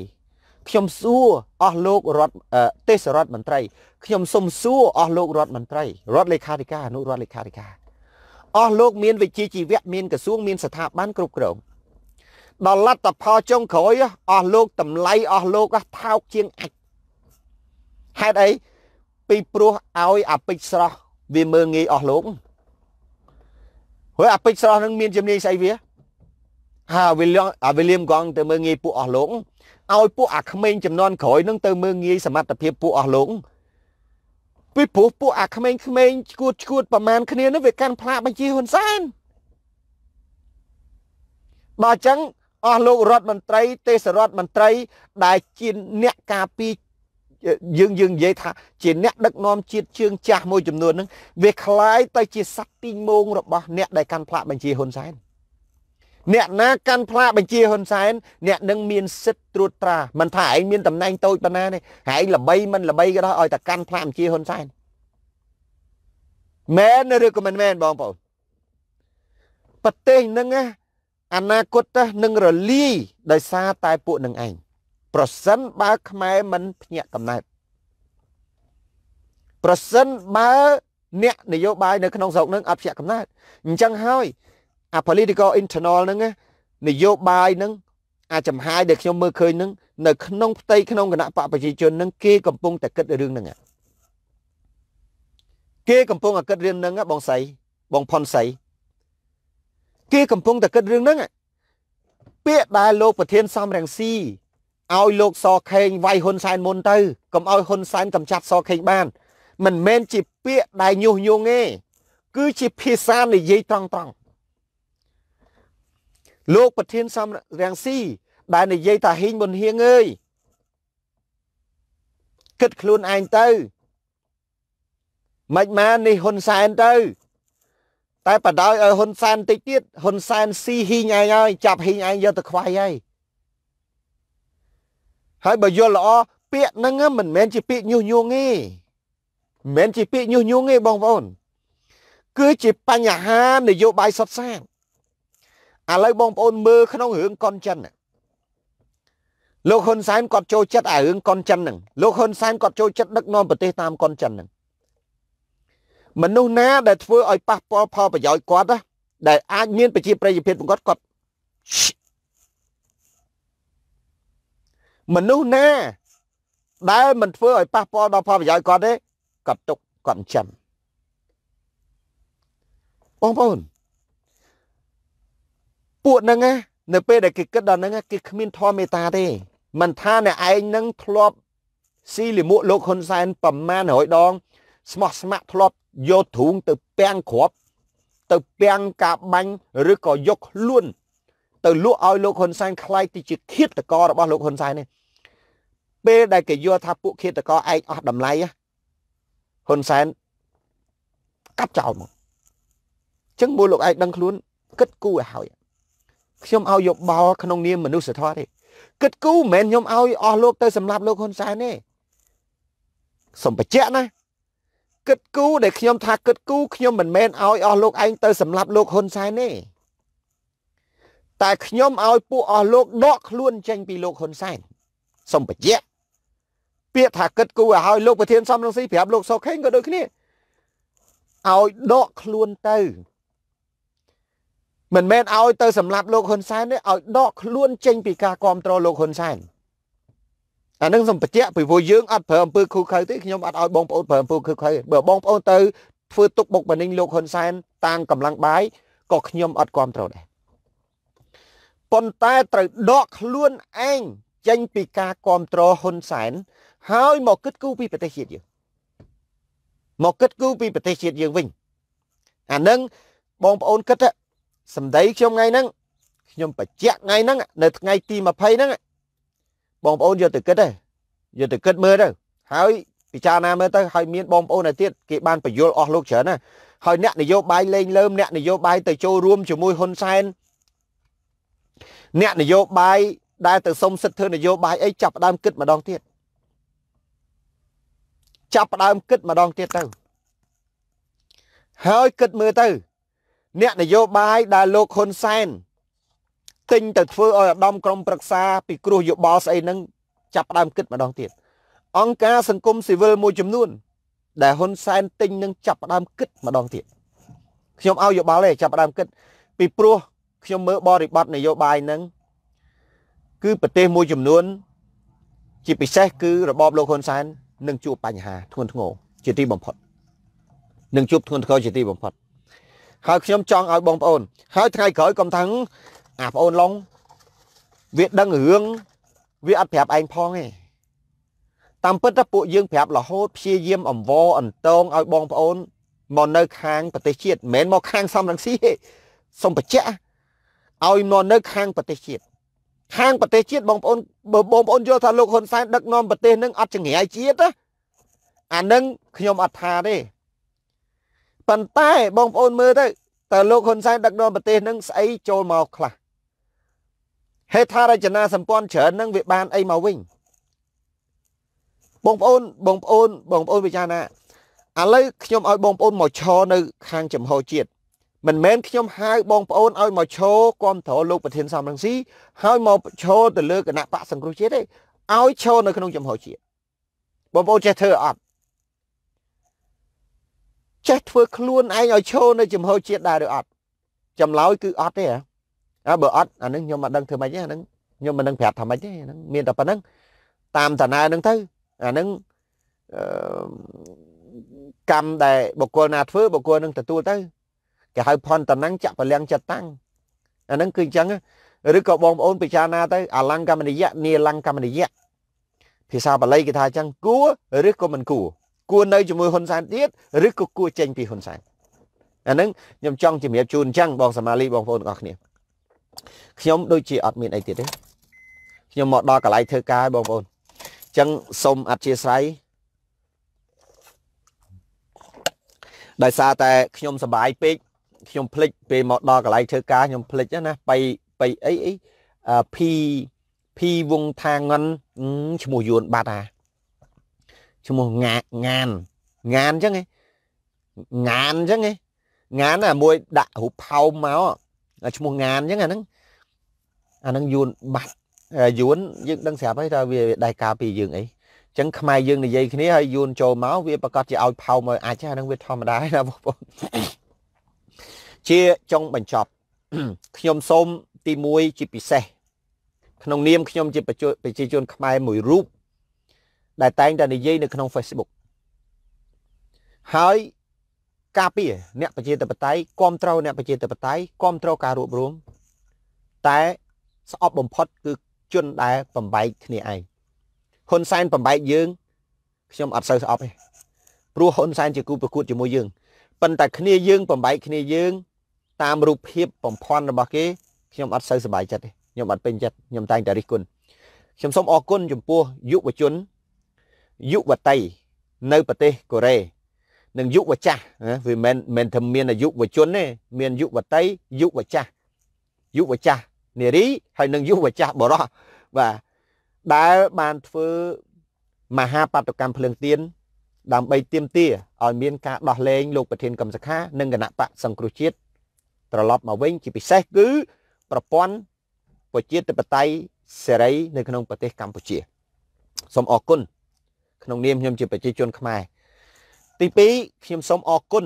ខ្ញុំសួរអស់លោករដ្ឋទេសរដ្ឋមន្ត្រីខ្ញុំសុំសួរអស់លោករដ្ឋមន្ត្រីរដ្ឋលេខាធិការអនុរដ្ឋលេខាធិការអស់លោកមានវិជ្ជាជីវៈមានក្រសួងមានស្ថាប័នគ្រប់គ្រងដល់លទ្ធផលចុងក្រោយអស់លោកតម្លៃអស់លោកថោកជាងអាចហេតុអីពីព្រោះឲ្យអាពេជ្រស្រស់វាមើងងាយអស់លោកហើយអាពេជ្រស្រស់នឹងមានជំនាញស្អីវា ហាវីលៀមអាវីលៀមកងទៅមើងងាយពួកអស់លោកឲ្យពួកអាក្មេងចំនួនក្រោយនឹងទៅមើងងាយសមត្ថភាពពួកអស់លោកពីព្រោះពួកអាក្មេងក្មេងឈួតឈួតប្រមាណគ្នានោះវាកាន់ផ្លាកបញ្ជាហ៊ុនសែនបើអញ្ចឹងអស់លោករដ្ឋមន្ត្រីទេសរដ្ឋមន្ត្រីដែលជាអ្នកការពីយើងយើងនិយាយថាជាអ្នកដឹកនាំជាតិជើងចាស់មួយចំនួនហ្នឹងវាคล้ายទៅជាសត្វទីងមងរបស់អ្នកដែលកាន់ផ្លាកបញ្ជាហ៊ុនសែន អ្នកណាកាន់ផ្លាកបញ្ជាហ៊ុនសែនអ្នកនឹងមានសិទ្ធិត្រួតត្រាមិនថាឯងមានតំណែងតូចប៉ុណ្ណាទេឯងល្បីមិនល្បីក៏ដោយឲ្យតែកាន់ផ្លាកបញ្ជាហ៊ុនសែនមែនឬក៏មិនមែនបងប្អូនប្រទេសនឹងអនាគតនឹងរលាយដោយសារតែពួកនឹងឯងប្រសិនបើខ្មែរមិនភ្ញាក់កំណើតប្រសិនបើអ្នកនយោបាយនៅក្នុងស្រុកនឹងអត់ភ្ញាក់កំណើតអញ្ចឹងហើយ អា political internal ហ្នឹងនយោបាយហ្នឹងអាចំហាយដែលខ្ញុំមើលឃើញហ្នឹងនៅក្នុងផ្ទៃក្នុងគណៈបកប្រជាជនហ្នឹងគេកំពុងតែគិតរឿងហ្នឹងគេកំពុងតែគិតរឿងហ្នឹងបងសៃបងផុនសៃគេកំពុងតែគិតរឿងហ្នឹងពាក្យដែលលោកប្រធានសំរងស៊ីឲ្យលោកសខេងវាយហ៊ុនសែនមុនទៅកុំឲ្យហ៊ុនសែនកំចាត់សខេងបាន មិនមែនជាពាក្យដែលញុះញង់ទេគឺជាភាសានិយាយត្រង់ត្រង់ លោកប្រធានសំរាំងស៊ីដែលនិយាយថាហ៊ីងប៊ុនហៀងអើយគិតខ្លួនឯងទៅមិនម៉ាននេះហ៊ុនសែនទៅ តែបដ ாய் ឲ្យហ៊ុនសែនតិចទៀតហ៊ុនសែនស៊ីហ៊ីងឯងហើយចាប់ហ៊ីងឯងយកទៅខ្វាយហើយហើយបើយល់ល្អពាក្យហ្នឹងមិនមែនជាពាក្យញុះញង់ទេមិនមែនជាពាក្យញុះញង់ទេបងប្អូនគឺជាបញ្ហានយោបាយសុទ្ធសាធ ឥឡូវបងប្អូនមើលក្នុងរឿងកុនចិនលោកហ៊ុនសែនគាត់ចូលចិត្តអារឿងកុនចិនហ្នឹងលោកហ៊ុនសែនគាត់ចូលចិត្តដឹកនាំប្រទេសតាមកុនចិនហ្នឹងមនុស្សណាដែលធ្វើឲ្យប៉ះពាល់ផលប្រយោជន៍គាត់ណាដែលអាចមានប្រជាប្រិយភាពរបស់គាត់គាត់មនុស្សណាដែលមិនធ្វើឲ្យប៉ះពាល់ដល់ផលប្រយោជន៍គាត់ទេគាត់ទុកគាត់ចាំបងប្អូន ពួកហ្នឹងណានៅពេលដែលគេគិតដល់ហ្នឹងគេគ្មានធម៌មេត្តាទេមិនថាអ្នកឯងនឹងធ្លាប់ស៊ីលិមួកលោកហ៊ុនសែនប្រមាណ100ដង ស្មោះស្ម័គ្រធ្លាប់យកទ្រូងទៅពាំងគ្រាប់ទៅពាំងការបាញ់ឬក៏យកខ្លួនទៅលក់ឲ្យលោកហ៊ុនសែនខ្លាយទៅជាឃាតកររបស់លោកហ៊ុនសែននេះពេលដែលគេយល់ថាពួកឃាតករឯងអស់តម្លៃហ៊ុនសែនកាត់ចោលមកចឹងមួយលោកឯងដឹងខ្លួនគិតគូរឲ្យហើយ ខ្ញុំឲ្យយកបល់ក្នុងនាមមនុស្សធម៌ទេគិតគូរមិនមែនខ្ញុំឲ្យអស់លោកទៅសម្លាប់លោកហ៊ុនសែនទេសំបញ្ជាក់ណាគិតគូរដែលខ្ញុំថាគិតគូរខ្ញុំមិនមែនឲ្យអស់លោកឯងទៅសម្លាប់លោកហ៊ុនសែនទេតែខ្ញុំឲ្យពួកអស់លោកដកខ្លួនចេញពីលោកហ៊ុនសែនសំបញ្ជាក់ពាក្យថាគិតគូរឲ្យលោកប្រធានសំរងស៊ីប្រាប់លោកសុខេងក៏ដូចគ្នាឲ្យដកខ្លួនទៅ មិនមែនឲ្យទៅសម្លាប់លោកហ៊ុនសែនទេឲ្យដកខ្លួនចេញពីការគ្រប់គ្រងលោកហ៊ុនសែនអានឹងសំបញ្ជាក់ពីព្រោះយើងអត់ប្រើអំពើខូខើទេខ្ញុំអត់ឲ្យបងប្អូនប្រើអំពើខូខើបើបងប្អូនទៅធ្វើទុកបុកម្នេញលោកហ៊ុនសែនតាមកម្លាំងបាយក៏ខ្ញុំអត់គ្រប់គ្រងដែរប៉ុន្តែត្រូវដកខ្លួនឯងចេញពីការគ្រប់គ្រងហ៊ុនសែនហើយមកគិតគូរពីប្រទេសជាតិយើងមកគិតគូរពីប្រទេសជាតិយើងវិញអានឹងបងប្អូនគិត សម្ដីខ្ញុំថ្ងៃហ្នឹងខ្ញុំបញ្ជាក់ថ្ងៃហ្នឹងនៅថ្ងៃទី20ហ្នឹងបងប្អូនយកទៅគិតទេយកទៅគិតមើលទៅហើយពិចារណាមើលទៅហើយមានបងប្អូនឯទៀតគេបានបញ្យល់អស់លោកច្រើនណាហើយអ្នកនយោបាយលេងលើមអ្នកនយោបាយទៅចូលរួមជាមួយហ៊ុនសែនអ្នកនយោបាយដែលទៅសុំសិទ្ធិធ្វើនយោបាយអីចាប់ផ្ដើមគិតម្ដងទៀតចាប់ផ្ដើមគិតម្ដងទៀតទៅហើយគិតមើលទៅ អ្នកនយោបាយដែលលោកហ៊ុនសែនទិញទៅធ្វើឲ្យឧត្តមក្រុមប្រឹក្សាពីគ្រោះយោបល់ស្អីហ្នឹងចាប់ផ្ដើមគិតម្ដងទៀតអង្គការសង្គមស៊ីវិលមួយចំនួន ដែលហ៊ុនសែនទិញនឹងចាប់ផ្ដើមគិតម្ដងទៀតខ្ញុំឲ្យយោបល់ទេចាប់ផ្ដើមគិតពីព្រោះខ្ញុំមើលបរិបទនយោបាយហ្នឹងគឺប្រទេសមួយចំនួន ជាពិសេសគឺរបបលោកហ៊ុនសែននឹងជួបបញ្ហាធ្ងន់ធ្ងរជាទីបំផុតនឹងជួបធ្ងន់ធ្ងរជាទីបំផុត ហើយខ្ញុំចង់ឲ្យបងប្អូន ហើយថ្ងៃក្រោយកុំថាអាបងអូនឡុងវាដឹងរឿងវាអត់ប្រាប់ឯងផងទេតាមពិតទៅពួកយើងប្រាប់រហូតព្យាយាមអង្វរអន្តងឲ្យបងប្អូនមកនៅខាងប្រទេសជាតិមិនមែនមកខាងសំរងស៊ីទេសូមបញ្ជាក់ឲ្យមកនៅខាងប្រទេសជាតិខាងប្រទេសជាតិបងប្អូនបើបងប្អូនយល់ថាលោកហ៊ុនសែនដឹកនាំប្រទេសនឹងអត់ចង្រៃជាតិណាអានឹងខ្ញុំអត់ថាទេ ប៉ុន្តែបងប្អូនមើលទៅតើលោកហ៊ុនសែនដឹកនាំប្រទេសនឹងស្អីចូលមកខ្លះហេដ្ឋារចនាសម្ព័ន្ធច្រើននឹងវាបានអីមកវិញបងប្អូនបងប្អូនបងប្អូនពិចារណាឥឡូវខ្ញុំឲ្យបងប្អូនមកឈរនៅខាងចំហជាតិមិនមែនខ្ញុំហៅបងប្អូនឲ្យមកឈរគាំទ្រលោកប្រធានសំរងស៊ីហើយមកឈរទៅលើគណៈបកសង្គ្រោះជាតិទេឲ្យឈរនៅក្នុងចំហជាតិបងប្អូនចេះធ្វើអត់ ចេះធ្វើខ្លួនឯងឲ្យឈរនៅចំហជាតិដែរឬអត់ចម្លើយគឺអត់ទេហ៎បើអត់អានឹងខ្ញុំមិនដឹងធ្វើម៉េចទេអានឹងខ្ញុំមិនដឹងប្រាប់ថាម៉េចទេអានឹងមានតែប៉ុណ្្នឹងតាមតាណានឹងទៅអានឹងអឺកម្មដែលបុគ្គលណាធ្វើបុគ្គលនឹងទទួលទៅគេហៅផនតំណែងចាក់ពលាំងចិត្តតាំងអាហ្នឹងគឺអញ្ចឹងឬក៏បងប្អូនពិចារណាទៅអលង្កម្មនិយៈនីលង្កម្មនិយៈភាសាបាលីគេថាអញ្ចឹងគួរឬក៏មិនគួរ គួរនៅជាមួយហ៊ុនសែនទៀតឬក៏គួរចេញពីហ៊ុនសែនអាហ្នឹងខ្ញុំចង់ជំរាបជូនអញ្ចឹងបងសមាលីបងប្អូនទាំងអស់គ្នាខ្ញុំដូចជាអត់មានអីទៀតទេខ្ញុំមកដល់កន្លែងធ្វើការបងប្អូនអញ្ចឹងសូមអធិស្ឋានដោយសារតែខ្ញុំសប្បាយពេកខ្ញុំភ្លេចពេលមកដល់កន្លែងធ្វើការខ្ញុំភ្លេចណាបៃបៃអីអីភីភីវងថាងន់ឈ្មោះយួនបាត់អា ឈ្មោះងាងានងានអញ្ចឹងឯងងានអញ្ចឹងឯងងានអាមួយដាក់រូបផោមមកឈ្មោះងានអញ្ចឹងអាហ្នឹងអាហ្នឹងយួនបាត់យួនយើងដឹងស្រាប់ហើយថាវាដៃកាពីយើងអីចឹងខ្មែរយើងនិយាយគ្នាហើយយួនចូលមកវាប្រកាសជាឲ្យផោមឲ្យអាចអាហ្នឹងវាធម្មតាណាបងប្អូនជាចុងបញ្ចប់ខ្ញុំសូមទី1ជាពិសេសក្នុងនាមខ្ញុំជាប្រជាជនខ្មែរមួយរូប ដែលតែងតែនិយាយនៅក្នុង Facebook ហើយការពារអ្នកប្រជាធិបតេយ្យគ្រប់គ្រងអ្នកប្រជាធិបតេយ្យគ្រប់គ្រងការរួបរวมតែស្អប់បំផុតគឺជនដែលបំបែកគ្នាឯងហ៊ុនសែនបំបែកយើងខ្ញុំអត់សូវស្អប់ទេព្រោះហ៊ុនសែនជាគូប្រកួតជាមួយយើងប៉ុន្តែគ្នាយើងបំបែកគ្នាយើង តាមរូបភាពបំផន់របស់គេខ្ញុំអត់សូវសប្បាយចិត្តទេខ្ញុំអត់ពេញចិត្តខ្ញុំតែងតែរិះគន់ខ្ញុំសូមអរគុណចំពោះយុវជន យុវតីនៅប្រទេសកូរ៉េនិងយុវចាស់វាមិនមែនតែមានយុវជនទេមានយុវតីយុវចាស់យុវចាស់នារីហើយនិងយុវចាស់បរោះបាទដែលបានធ្វើមហាបាតុកម្មភ្លើងទៀនដើម្បីទាមទារឲ្យមានការដោះលែងលោកប្រធានកម្មសខានិងគណៈបកសង្គ្រោះជាតិត្រឡប់មកវិញជាពិសេសគឺប្រព័ន្ធប្រជាធិបតេយ្យសេរីនៅក្នុងប្រទេសកម្ពុជាសូមអរគុណ ក្នុងនាមខ្ញុំជាប្រជាជនខ្មែរទី2ខ្ញុំសូមអរគុណ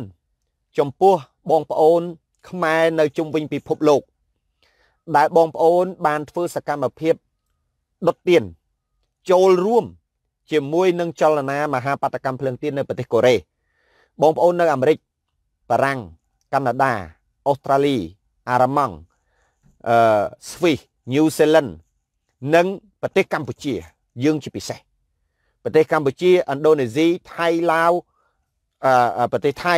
ចំពោះបងប្អូន ខ្មែរនៅជុំវិញពិភពលោក ដែលបងប្អូន បានធ្វើសកម្មភាពដុតទៀនចូលរួម ជាមួយនឹងចលនាមហាបដកម្មភ្លើងទៀននៅប្រទេសកូរ៉េបងប្អូននៅអាមេរិកបារាំងកាណាដាអូស្ត្រាលីអារ៉ាម៉ង់អឺស្វីសញូហ្សេឡង់និងប្រទេសកម្ពុជា យើងជាពិសេស ប្រទេសកម្ពុជាឥណ្ឌូនេស៊ីថៃឡាវអឺប្រទេសថៃ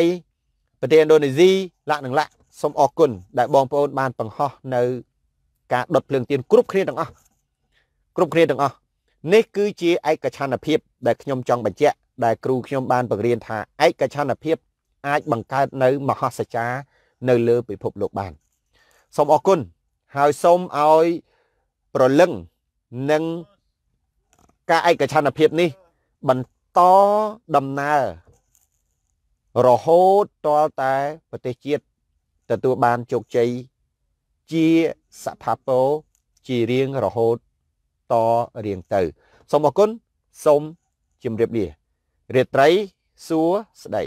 ប្រទេសឥណ្ឌូនេស៊ីលក្ខនឹងលក្ខសូមអរគុណដែលបងប្អូនបានបង្ហោះនៅ ការដុតភ្លើងទៀនគ្រប់គ្នាទាំងអស់គ្រប់គ្នាទាំងអស់នេះគឺជាឯកច្ឆន្ទភាពដែលខ្ញុំចង់បញ្ជាក់ដែលគ្រូខ្ញុំបានបង្រៀនថាឯកច្ឆន្ទភាពអាចបង្កើតនៅមហោសចារនៅលើពិភពលោកបានសូមអរគុណហើយសូមឲ្យប្រលឹងនិង ការឯកច្ឆន្ទភាពនេះ បន្តដំណើររហូតតលតែប្រទេសជាតិទទួលបានជោគជ័យជាសថាពរជារៀងរហូតតរៀងទៅសូមអរគុណសូមជម្រាបលារាត្រីសួស្តី